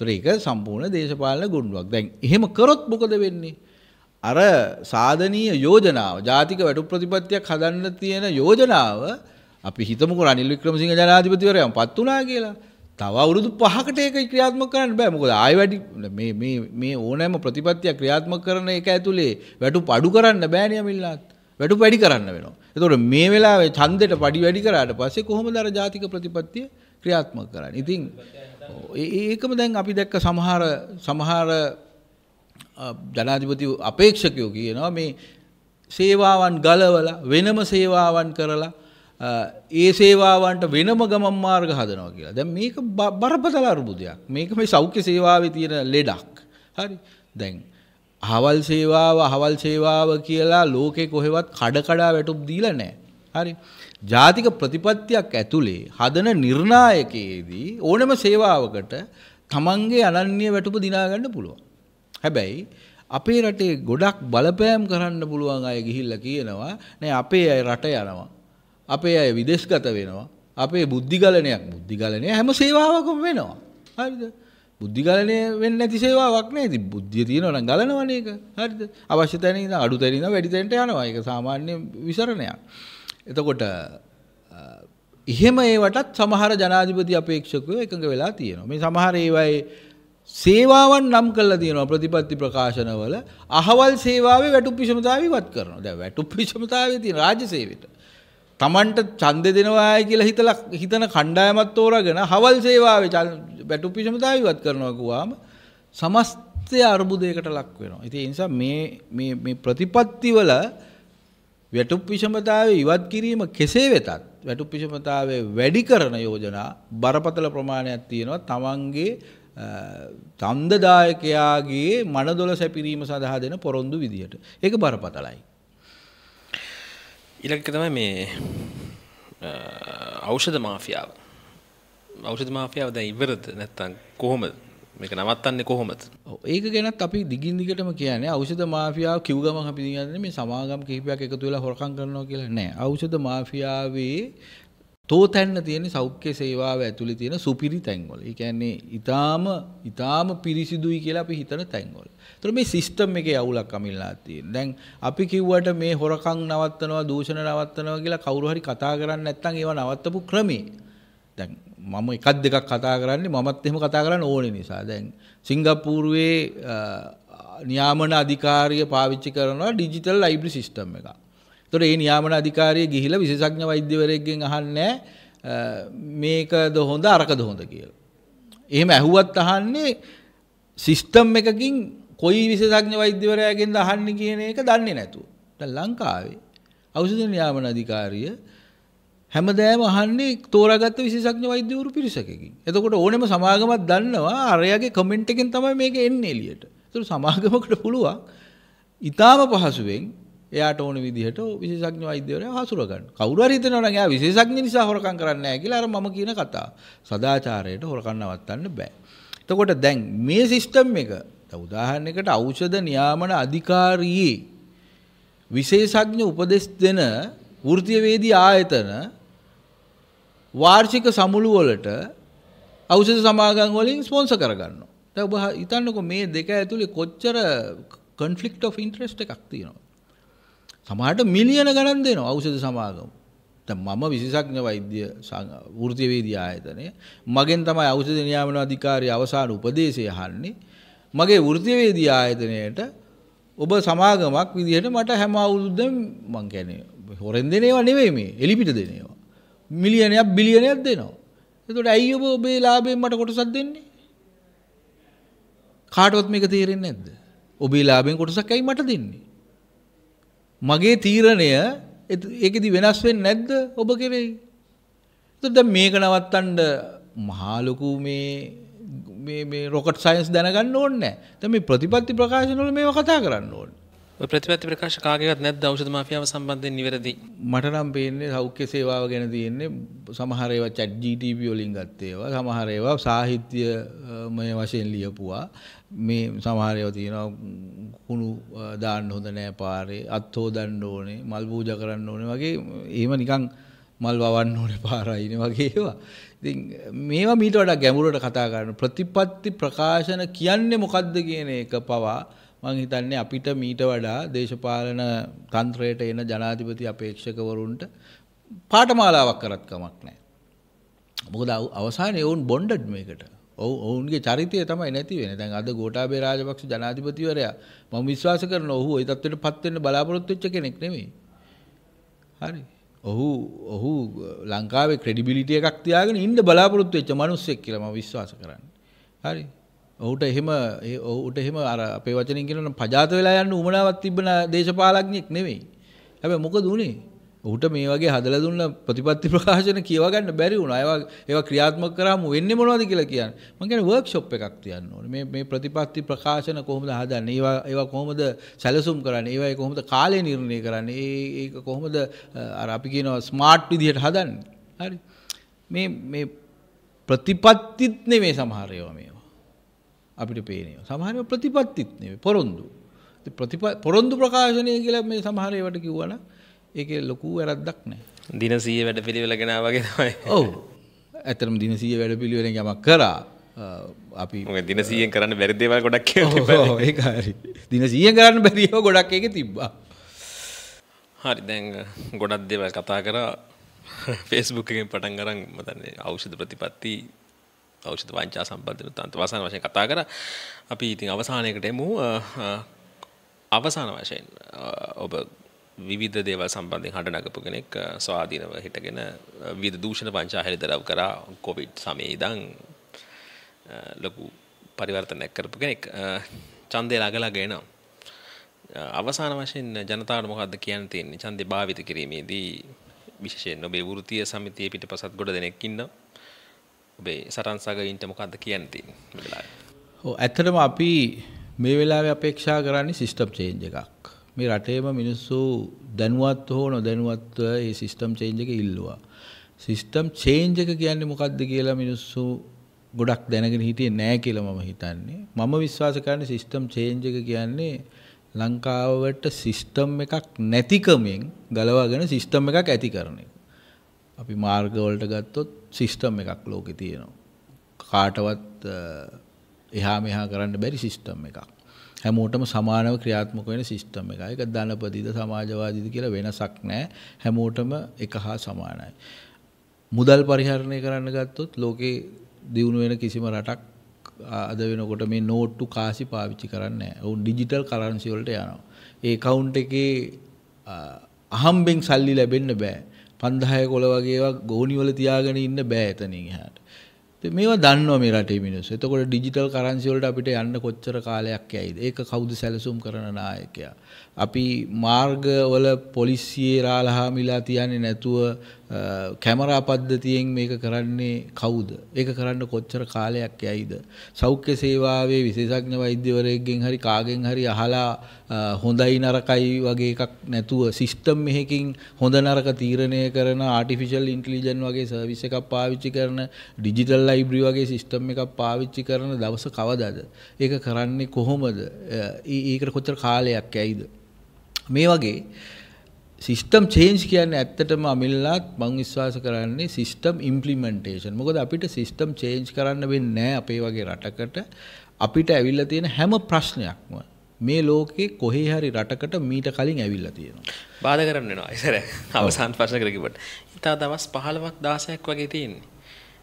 ඒතර ඒක සම්පූර්ණ දේශපාලන ගුණයක්. දැන් එහෙම කරොත් මොකද වෙන්නේ? අර සාධනීය යෝජනාව ජාතික වැටු ප්‍රතිපත්තියක් හදන්න තියෙන යෝජනාව අපි හිතමුකෝ රනිල් වික්‍රමසිංහ ජනාධිපතිවරයා පත් වුණා කියලා. තව අවුරුදු 5කට ඒක ක්‍රියාත්මක කරන්න බෑ. මොකද ආයෙ වැඩි මේ මේ මේ ඕනෑම ප්‍රතිපත්තියක් ක්‍රියාත්මක කරන එක ඇතුලේ වැටු පඩු කරන්න බෑනේ අමිල්ලාත්. වැටු වැඩි කරන්න වෙනවා. එතකොට මේ වෙලාවේ ඡන්දෙට පඩි වැඩි කරාට පස්සේ කොහොමද අර ජාතික ප්‍රතිපත්තිය ක්‍රියාත්මක කරන්නේ? ඉතින් ඒකම දැන් අපි දැක්ක සමහර සමහර ජනාධිපති අපේක්ෂකයෝ කියනවා මේ සේවාවන් ගලවලා වෙනම සේවාවන් කරලා ඒ සේවාවන්ට වෙනම ගමන් මාර්ග හදනවා කියලා. දැන් මේක බරපතල අරුබුදයක්. මේක මේ සෞඛ්‍ය සේවාවේ තියෙන ලෙඩක්. හරි. දැන් අහවල් සේවාව අහවල් සේවාව කියලා ලෝකේ කොහෙවත් කඩ කඩා වැටුප් දීලා නැහැ. හරි. ජාතික ප්‍රතිපත්තියක් ඇතුලේ හදන නිර්ණායකයේදී ඕනම සේවාවකට තමන්ගේ අනන්‍ය වැටුප දිනා ගන්න පුළුවන්. හැබැයි අපේ රටේ ගොඩක් බලපෑම් කරන්න පුළුවන් අය ගිහිල්ලා කියනවා නෑ අපේ අය රට යනවා. අපේ අය විදේශගත වෙනවා. අපේ බුද්ධිගලනයක් බුද්ධිගලනය හැම සේවාවකම වෙනවා. හරිද? බුද්ධිගලනය වෙන්නේ නැති සේවාවක් නෑ. ඉතින් බුද්ධිය තියෙනවා නම් ගලනවනේ ඒක. හරිද? අවශ්‍ය තැන ඉඳන් අඩු තැන ඉඳන් වැඩි තැනට යනවා. ඒක සාමාන්‍ය විසරණයක්. එතකොට එහෙම ඒවටත් සමහර ජනාධිපති අපේක්ෂකයෝ එකඟ වෙලා තියෙනවා. මේ සමහර ඒවායේ සේවාවන් නම් කළා තියෙනවා ප්‍රතිපත්ති ප්‍රකාශනවල අහවල් සේවාවේ වැටුප් විෂමතාවය ඉවත් කරනවා. දැන් වැටුප් විෂමතාවය තියෙන රාජ්‍ය සේවයට. Tamanට ඡන්දෙ දෙනවායි කියලා හිතලා හිතන කණ්ඩායමක් තෝරාගෙන හවල් සේවාවේ වැටුප් විෂමතාවය ඉවත් කරනවා කිව්වාම සමස්ත ස්වාස්ත්‍යය අර්බුදයකට ලක් වෙනවා. ඉතින් ඒ නිසා මේ මේ මේ ප්‍රතිපත්තිවල වැටුප් විෂමතාවය ඉවත් කිරීම කෙසේ වෙතත් වැටුප් විෂමතාවය වැඩි කරන යෝජනා බරපතල ප්‍රමාණයක් තියෙනවා තමන්ගේ තන්දදායකයාගේ මනදොල සැපිරීම සඳහා දෙන පොරොන්දු විදිහට. ඒක බරපතලයි. ඊළඟ තමයි මේ ඖෂධ මාෆියාව. ඖෂධ මාෆියාව දැන් ඉවරද නැත්නම් කොහොමද? මේක නවත්තන්නේ කොහොමද? ඒක ගැනත් අපි දිගින් දිගටම කියන්නේ ඖෂධ මාෆියාව කිව් ගමන් අපි කියන්නේ මේ සමාගම් කිහිපයක් එකතු වෙලා හොරකම් කරනවා කියලා නෑ. ඖෂධ මාෆියාවේ තෝතැන්න තියෙන සෞඛ්‍ය සේවාව ඇතුළේ තියෙන සුපිරි තැන්වල. ඒ කියන්නේ ඊටාම ඊටාම පිරිසිදුයි කියලා අපි හිතන තැන්වල. ඒතර මේ සිස්ටම් එකේ අවුලක් අමිල්ලා තියෙන. දැන් අපි කිව්වට මේ හොරකම් නවත්තනවා, දූෂණ නවත්තනවා කියලා කවුරු හරි කතා කරන්නේ නැත්නම් ඒවා නවත්තපු ක්‍රමේ. දැන් මම එකක් දෙකක් කතා කරන්නේ මමත් එහෙම කතා කරන්න ඕනේ නිසා. දැන් සිංගප්පූරුවේ නියාමන අධිකාරිය පාවිච්චි කරනවා ඩිජිටල් ලයිබ්‍රරි සිස්ටම් එකක්. තොර ඒ නියාමන අධිකාරිය ගිහිල විශේෂඥ වෛද්‍යවරයෙක්ගෙන් අහන්නේ මේකද හොඳ අරකද හොඳ කියලා. එහෙම ඇහුවත් අහන්නේ සිස්ටම් එකකින් කොයි විශේෂඥ වෛද්‍යවරයාගෙන්ද අහන්නේ කියන එක දන්නේ නැතුව. දැන් ලංකාවේ ඖෂධ නියාමන අධිකාරිය හැමදෑම අහන්නේ තෝරාගත්ත විශේෂඥ වෛද්‍යවරු පිරිසකකින්. එතකොට ඕනෙම සමාගමක් දන්නවා අරයාගේ කමෙන්ට් එකෙන් තමයි මේක එන්නේ එළියට. ඒතර සමාගමකට පුළුවන් ඊටාම පහසුවෙන් එයාට ඕන විදිහට විශේෂඥ වෛද්‍යවරයා හසුර ගන්න. කවුරු හරි හිතනවා නම් එයා විශේෂඥ නිසා හොරකම් කරන්නේ නැහැ කියලා අර මම කියන කතාව. සදාචාරයට හොරකම් නවත්තන්න බෑ. එතකොට දැන් මේ සිස්ටම් එක උදාහරණයකට ඖෂධ නියාමන අධිකාරියේ විශේෂඥ උපදෙස් දෙන වෘත්තීයවේදී ආයතන වාර්ෂික සමුළු වලට ඖෂධ සමාගම් වලින් ස්පොන්සර් කරගන්නවා. දැන් ඔබ හිතන්නකෝ මේ දෙක ඇතුලේ කොච්චර conflict of interest එකක් තියෙනවද? සමහරට මිලියන ගණන් දෙනවා ඖෂධ සමාගම. දැන් මම විශේෂඥ වෛද්‍ය වෘත්තීයවේදී ආයතනය මගෙන් තමයි ඖෂධ නියාමන අධිකාරිය අවසාන උපදේශය අහන්නේ. මගේ වෘත්තීයවේදී ආයතනයට ඔබ සමාගමක් විදිහට මට හැම අවුරුද්දෙම මං කියන්නේ හොරෙන් දෙන ඒවා නෙවෙයි මේ එලිපිට දෙන ඒවා. මිලියනයක් බිලියනයක් දෙනවා. එතකොට ඇයි ඔබ ඔබේ ලාභයෙන් මට කොටසක් දෙන්නේ? කාටවත් මේක තේරෙන්නේ නැද්ද? ඔබේ ලාභයෙන් කොටසක් ඇයි මට දෙන්නේ? මගේ තීරණය ඒකෙදි වෙනස් වෙන්නේ නැද්ද ඔබ කෙරෙහි? එතකොට දැන් මේක නවත්තන්න මහා ලොකු මේ මේ මේ රොකට් සයන්ස් දැනගන්න ඕනේ නැහැ. දැන් මේ ප්‍රතිපත්ති ප්‍රකාශන වල මේවා කතා කරන්න ඕනේ. ඔය ප්‍රතිපත්ති ප්‍රකාශ කාගේවත් නැද්ද ඖෂධ මාෆියාව සම්බන්ධයෙන් නිවැරදි? මට නම් පේන්නේ සෞඛ්‍ය සේවාව ගැන තියෙන්නේ සමහර ඒවා chat GTP වලින් ගත්ත ඒවා, සමහර ඒවා සාහිත්‍යමය වශයෙන් ලියපුවා. මේ සමහර ඒවා තියෙනවා කුණු දාන්න හොඳ නෑ පාරේ, අත් හොදන්න ඕනේ, මල් පූජා කරන්න ඕනේ වගේ එහෙම නිකන් මල් වවන්න ඕනේ පාරයිනේ වගේ ඒවා. ඉතින් මේවා මීට වඩා ගැඹුරට කතා කරන ප්‍රතිපත්ති ප්‍රකාශන කියන්නේ මොකද්ද කියන එක පවා මං හිතන්නේ අපිට මීට වඩා දේශපාලන තන්ත්‍රයට එන ජනාධිපති අපේක්ෂකවරුන්ට පාඨමාලාවක් කරත් කමක් නැහැ. මොකද අවසානයේ ඔවුන් බොන්ඩඩ් මේකට. ඔවුන්ගේ චරිතය තමයි නැති වෙන්නේ. දැන් අද ගෝඨාභය රාජපක්ෂ ජනාධිපතිවරයා මම විශ්වාස කරනවා ඔහු ওই තත්ත්වයට පත් වෙන්න බලාපොරොත්තු වෙච්ච කෙනෙක් නෙමෙයි. හරි. ඔහු ඔහු ලංකාවේ ක්‍රෙඩිබිලිටි එකක් තියාගෙන ඉන්න බලාපොරොත්තු වෙච්ච මිනිස්සෙක් කියලා මම විශ්වාස කරන්නේ. හරි. ඔහුට එහෙම ඔහුට එහෙම අර අපේ වචනින් කියනවනම් පජාත වෙලා යන්න උමනාවක් තිබෙන දේශපාලඥයෙක් නෙවෙයි. හැබැයි මොකද උනේ? ඔහුට මේ වගේ හදලා දුන්න ප්‍රතිපත්ති ප්‍රකාශන කියව ගන්න බැරි වුණා. ඒවා ඒවා ක්‍රියාත්මක කරාම වෙන්නේ මොනවද කියලා කියන්නේ. මම කියන්නේ වර්ක්ෂොප් එකක් තියන්න ඕනේ. මේ මේ ප්‍රතිපත්ති ප්‍රකාශන කොහොමද හදන්නේ? ඒවා ඒවා කොහොමද සැලසුම් කරන්නේ? ඒවා කොහොමද කාලය නිර්ණය කරන්නේ? ඒ ඒක කොහොමද අර අපි කියනවා ස්මාර්ට් විදිහට හදන්නේ? හරි. මේ මේ ප්‍රතිපත්තිත් නෙමෙයි සමහර ඒවා මේවා. අපිට පේනවා. සමහරව ප්‍රතිපත්තිත් නෙවෙයි පොරොන්දු. පොරොන්දු ප්‍රකාශනය කියලා මේ සමහර ඒවාට කිව්වනම් ඒකේ ලොකු වැරද්දක් නැහැ. දින 100 වැඩපිළිවෙල ගෙන වගේ තමයි. ඔව්. ඇත්තටම දින 100 වැඩපිළිවෙලෙන් යමක් කරා. අපි දින 100ෙන් කරන්න බැරි දේවල් ගොඩක් ඔව් ඒක හරි. දින 100ෙන් කරන්න බැරි ඒවා ගොඩක් ඒකේ තිබ්බා. හරි දැන් ගොඩක් දේවල් කතා කරා ෆේස්බුක් එකෙන් පටන් අරන් මතන්නේ ඖෂධ ප්‍රතිපත්ති ෞෂධ වංචා සම්බන්ධන තන්ත වසන වශයෙන් කතා කර අපි ඉතින් අවසානයකට එමු අවසාන වශයෙන් ඔබ විවිධ දේවල් සම්බන්ධයෙන් හඬ නගපු කෙනෙක් ස්වාධීනව හිටගෙන විවිධ දූෂණ වංචා හෙළිදරව් කරා කොවිඩ් සමයේ ඉඳන් ලොකු පරිවර්තනයක් කරපු කෙනෙක් ඡන්දය ළඟ එනවා. අවසාන වශයෙන් ජනතාවට මොකද්ද කියන්න තියෙන්නේ ඡන්දේ භාවිත කිරීමේදී විශේෂයෙන් ඔබේ වෘත්තීය සමිතියේ පිටපසත් ගොඩ දෙනෙක් ඉන්නවා. ඔබේ සරන්සගයින්ට මොකද්ද කියන්න තියෙන්නේ මේ වෙලාවේ? ඔව් ඇත්තටම අපි මේ වෙලාවේ අපේක්ෂා කරන්නේ සිස්ටම් චේන්ජ් එකක්. මේ රටේම මිනිස්සු දැනුවත් හෝ නොදැනුවත්ව මේ සිස්ටම් චේන්ජ් එක ඉල්ලුවා. සිස්ටම් චේන්ජ් එක කියන්නේ මොකක්ද කියලා මිනිස්සු ගොඩක් දැනගෙන හිටියේ නෑ කියලා මම හිතන්නේ. මම විශ්වාස කරන්නේ සිස්ටම් චේන්ජ් එක කියන්නේ ලංකාවට සිස්ටම් එකක් නැතිකමෙන් ගලවාගෙන සිස්ටම් එකක් ඇති කරන එක. අපි මාර්ගවලට ගත්තොත් සිස්ටම් එකක් ලෝකෙ තියෙනවා. කාටවත් එහා මෙහා කරන්න බැරි සිස්ටම් එකක්. හැමෝටම සමානව ක්‍රියාත්මක වෙන සිස්ටම් එකයි. ඒක ධනපතිද සමාජවාදීද කියලා වෙනසක් නැහැ. හැමෝටම එක හා සමානයි. මුදල් පරිහරණය කරන්න ගත්තොත් ලෝකේ දියුණු වෙන කිසිම රටක් අද වෙනකොට මේ නෝට්ටු කාසි පාවිච්චි කරන්නේ නැහැ. ඔවුන් ඩිජිටල් කරන්සි වලට යනවා. ඒ account එකේ අහම්බෙන් සල්ලි ලැබෙන්න බෑ. 5000 කොළ වගේ ඒවා ගෝණි වල තියාගෙන ඉන්න බෑ එතනින් එහාට. මේවා දන්නවා මේ රටේ මිනිස්සු. එතකොට ඩිජිටල් කරන්සි වලට අපිට යන්න කොච්චර කාලයක් යයිද? ඒක කවුද සැලසුම් කරන නායකයා? අපි මාර්ගවල පොලිසියේ රාලහාමිලා තියන්නේ නැතුව කැමරා පද්ධතියෙන් මේක කරන්නේ කවුද? ඒක කරන්න කොච්චර කාලයක් යයිද? සෞඛ්‍ය සේවාවේ විශේෂඥ වෛද්‍යවරයෙක්ගෙන් හරි කාගෙන් හරි අහලා හොඳයි නරකයි වගේ එකක් නැතුව සිස්ටම් එකකින් හොඳ නරක තීරණය කරන ආටිෆිෂල් ඉන්ටෙලිජන්ස් වගේ සර්විස් එකක් පාවිච්චි කරන ඩිජිටල් ලයිබ්‍රරි වගේ සිස්ටම් එකක් පාවිච්චි කරන දවස කවදාද? ඒක කරන්නේ කොහොමද? ඒකට කොච්චර කාලයක් යයිද? මේ වගේ සිස්ටම් චේන්ජ් කියන්නේ ඇත්තටම අමිල්ලාත් මං විශ්වාස කරන්නේ සිස්ටම් ඉම්ප්ලිමෙන්ටේෂන්. මොකද අපිට සිස්ටම් චේන්ජ් කරන්න වෙන්නේ නැහැ අපේ වගේ රටකට. අපිට ඇවිල්ලා තියෙන හැම ප්‍රශ්නයක්ම මේ ලෝකේ කොහේ හරි රටකට මීට කලින් ඇවිල්ලා තියෙනවා. බාධා කරන්න වෙනවා. ඉතින් අවසාන ප්‍රශ්න කර කිව්වට. ඉතා දවස් 15ක් 16ක් වගේ තියෙන්නේ.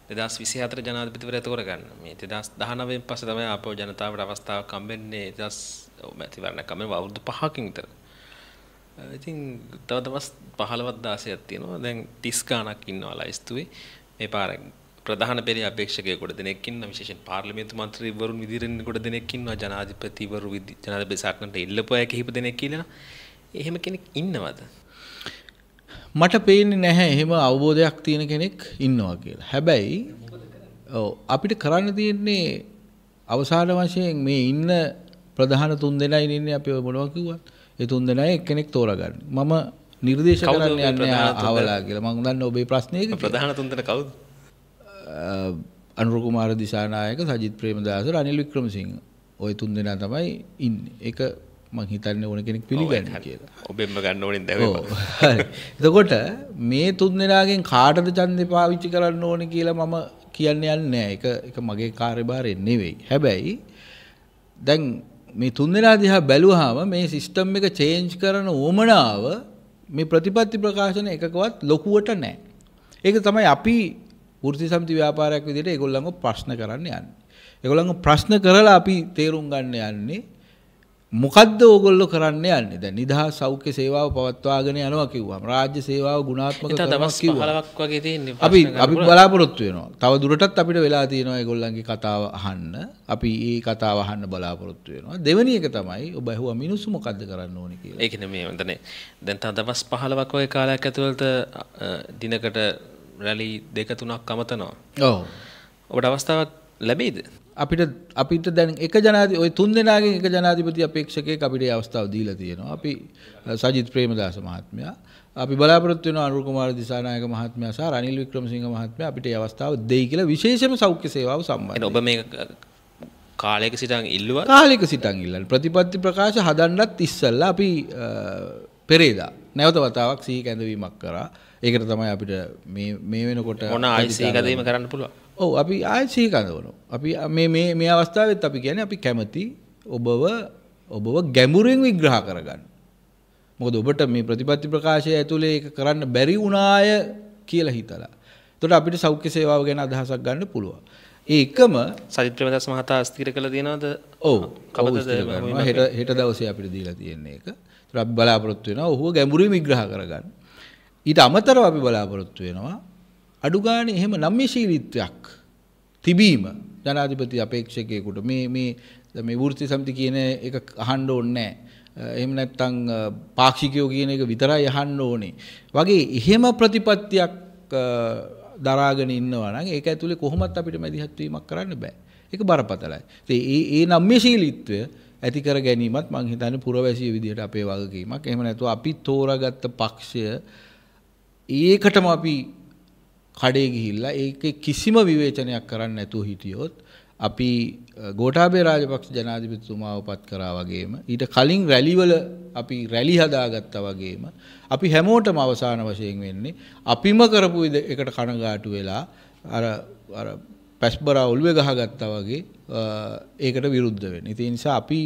2024 ජනාධිපතිවරයා තෝර ගන්න. මේ 2019 පස්සේ තමයි ආපහු ජනතාවට අවස්ථාවක් හම්බෙන්නේ 2000 මැතිවරණ කම අවුරුදු 5කින් විතර. Uh, ඉතින් තව දවස් 15ක් 16ක් තියෙනවා. දැන් 30 ගාණක් ඉන්නවා ලයිස්තුවේ. මේ පාර ප්‍රධාන පෙරේ අපේක්ෂකයෙකු කොට දෙනෙක් ඉන්නවා. විශේෂයෙන් පාර්ලිමේන්තු මන්ත්‍රීවරුන් විදිහට කොට දෙනෙක් ඉන්නවා. ජනාධිපතිවරු ජනාධිපති සාකච්ඡාට ඉල්ලපු අය කිහිප දෙනෙක් ඉල්ලනවා. එහෙම කෙනෙක් ඉන්නවද? මට පේන්නේ නැහැ එහෙම අවබෝධයක් තියෙන කෙනෙක් ඉන්නවා කියලා. හැබැයි ඔව් අපිට කරන්න තියෙන්නේ අවසාන වශයෙන් මේ ඉන්න ප්‍රධාන තුන් දෙනා ඉන්නේ අපි මොනවා කිව්වත් ඒ තුන් දෙනා එක්කෙනෙක් තෝරගන්න. මම නිර්දේශ කරන්න යන්නේ ආවලා කියලා. මම දන්නේ ඔබේ ප්‍රශ්නයක ප්‍රධාන තුන් දෙනා කවුද? අනුර කුමාර දිසානායක, සජිත් ප්‍රේමදාස, රනිල් වික්‍රමසිංහ. ওই තුන් දෙනා තමයි ඉන්නේ. ඒක මං හිතන්නේ ඕන කෙනෙක් පිළිගන්න කියලා. ඔබෙන්ම ගන්න ඕනේ දැවෙම. හරි. එතකොට මේ තුන් දෙනාගෙන් කාටද ඡන්දේ පාවිච්චි කරන්න ඕනේ කියලා මම කියන්න යන්නේ නැහැ. ඒක ඒක මගේ කාර්යභාරය නෙවෙයි. හැබැයි දැන් මේ තුන්දෙනා දිහා බැලුවාම මේ සිස්ටම් එක චේන්ජ් කරන උවමනාව මේ ප්‍රතිපත්ති ප්‍රකාශන එකකවත් ලොකුවට නැහැ. ඒක තමයි අපි වෘත්ති සමිති ව්‍යාපාරයක් විදිහට ඒගොල්ලන්ව ප්‍රශ්න කරන්න යන්නේ. ඒගොල්ලන්ව ප්‍රශ්න කරලා අපි තේරුම් ගන්න යන්නේ මොකද්ද ඕගොල්ලෝ කරන්න යන්නේ? දැන් නිදහස් සෞඛ්‍ය සේවාව පවත්වාගෙන යනවා කිව්වම රාජ්‍ය සේවාව ගුණාත්මක කරනවා කිව්වා. 15ක් වගේ තියෙන්නේ. අපි අපි බලාපොරොත්තු වෙනවා. තව දුරටත් අපිට වෙලා තියෙනවා ඒගොල්ලන්ගේ කතාව අහන්න. අපි ඒ කතාව අහන්න බලාපොරොත්තු වෙනවා. දෙවෙනි එක තමයි ඔබ ඇහුවා මිනිස්සු මොකද්ද කරන්න ඕනේ කියලා. ඒක නෙමෙයි මන්දනේ. දැන් තව දවස් 15ක් වගේ කාලයක් ඇතුළත දිනකට රැලි දෙක තුනක් අමතනවා. ඔව්. ඔබට අවස්ථාවක් ලැබෙයිද? අපිට අපිට දැන් එක ජනාධි ඔය තුන් දෙනාගෙන් එක ජනාධිපති අපේක්ෂකයෙක් අපිට අවස්ථාව දීලා තියෙනවා. අපි සජිත් ප්‍රේමදාස මහත්මයා අපි බලාපොරොත්තු වෙනවා අනුර කුමාර දිසානායක මහත්මයා සහ රනිල් වික්‍රමසිංහ මහත්මයා අපිට ඒ අවස්ථාව දෙයි කියලා විශේෂම සෞඛ්‍ය සේවාව සම්බන්ධයෙන්. ඔබ මේක කාලයක සිටන් ඉල්ලුවා? කාලයක සිටන් ඉල්ලන්නේ. ප්‍රතිපත්ති ප්‍රකාශ හදන්නත් ඉස්සෙල්ලා අපි පෙරේදා නැවත වතාවක් සිහි කැඳවීමක් කරා. ඒකට තමයි අපිට මේ මේ වෙනකොට මොන ආයි සිහි කැඳවීම කරන්න පුළුවන්? ඔව් අපි ආයෙත් සිහි කඳවනවා. අපි මේ මේ මේ අවස්ථාවෙත් අපි කියන්නේ අපි කැමති ඔබව ඔබව ගැඹුරින් විග්‍රහ කරගන්න. මොකද ඔබට මේ ප්‍රතිපත්ති ප්‍රකාශය ඇතුලේ ඒක කරන්න බැරි වුණාය කියලා හිතලා. එතකොට අපිට සෞඛ්‍ය සේවාව ගැන අදහසක් ගන්න පුළුවන්. ඒ එකම සජිත් ප්‍රේමදාස මහතා ස්ථිර කළ තියෙනවද? ඔව්. කවදද හෙට හෙට දවසේ අපිට දීලා තියෙන්නේ ඒක. ඒත් අපි බලාපොරොත්තු වෙනවා ඔහුව ගැඹුරින් විග්‍රහ කරගන්න. ඊට අමතරව අපි බලාපොරොත්තු වෙනවා අඩු ගානේ එහෙම නම්‍යශීලීත්වයක් තිබීම ජනාධිපති අපේක්ෂකයෙකුට මේ මේ දැන් මේ වෘත්ති සමිති කියන එක අහන්න ඕනේ නැහැ. එහෙම නැත්නම් පාක්ෂිකයෝ කියන එක විතරයි අහන්න ඕනේ. වගේ එහෙම ප්‍රතිපත්තියක් දරාගෙන ඉන්නවා නම් ඒක ඇතුලේ කොහොමත් අපිට මැදිහත් වීමක් කරන්න බෑ. ඒක බරපතලයි. ඒ ඒ නම්‍යශීලීත්වය ඇති කර ගැනීමත් මං හිතන්නේ පුරවැසිය විදිහට අපේ වගකීමක්. එහෙම නැතුව අපි තෝරාගත්ත පක්ෂය ඒකටම අපි කඩේ ගිහිල්ලා ඒකේ කිසිම විවේචනයක් කරන්න නැතුව හිටියොත් අපි ගෝඨාභය රාජපක්ෂ ජනාධිපතිතුමාව පත් කරා වගේම ඊට කලින් රැලිවල අපි රැලි හදාගත්තා වගේම අපි හැමෝටම අවසාන වශයෙන් වෙන්නේ අපිම කරපු එකට කනගාටු වෙලා අර අර පැස්බරා ඔළුවේ ගහගත්තා වගේ ඒකට විරුද්ධ වෙන්න. ඉතින් නිසා අපි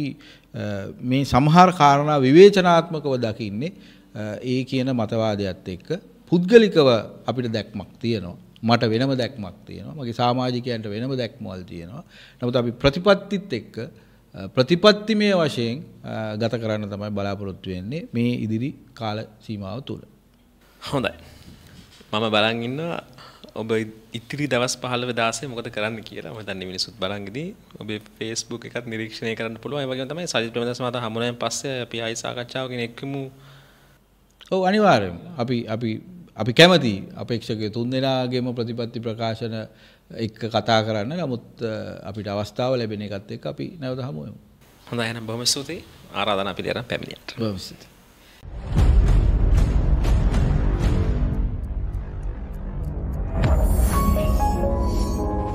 මේ සමහර කාරණා විවේචනාත්මකව දකින්නේ ඒ කියන මතවාදයත් එක්ක පුද්ගලිකව අපිට දැක්මක් තියෙනවා. මට වෙනම දැක්මක් තියෙනවා. මගේ සමාජිකයන්ට වෙනම දැක්මවල් තියෙනවා. නමුත් අපි ප්‍රතිපත්තිත් එක්ක ප්‍රතිපත්තිමය වශයෙන් ගත කරන්න තමයි බලාපොරොත්තු වෙන්නේ මේ ඉදිරි කාල සීමාව තුළ. හොඳයි. මම බලන් ඉන්නවා ඔබ ඉතිරි දවස් පහළව දාසේ මොකද කරන්න කියලා මම දන්නේ මිනිස්සුත් බලන් ඉදී ඔබේ Facebook එකත් නිරීක්ෂණය කරන්න පුළුවන් ඒ වගේම තමයි සජිත් ප්‍රේමදාස මහතා හමුවෙන් පස්සේ අපි ආයි සාකච්ඡාවකින් එක්කමු ඔව් අනිවාර්යයෙන්ම අපි අපි අපි කැමති අපේක්ෂකයෝ තුන්දෙනාගේම ප්‍රතිපත්ති ප්‍රකාශන එක්ක කතා කරන්න නමුත් අපිට අවස්ථාව ලැබෙන එකත් එක්ක අපි නැවත හමු වෙමු. හොඳයි එහෙනම් බොහොම ස්තුතියි ආරාධනා පිළිඅරන් පැමිණියට. බොහොම ස්තුතියි.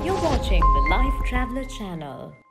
You're watching the Life Traveler channel.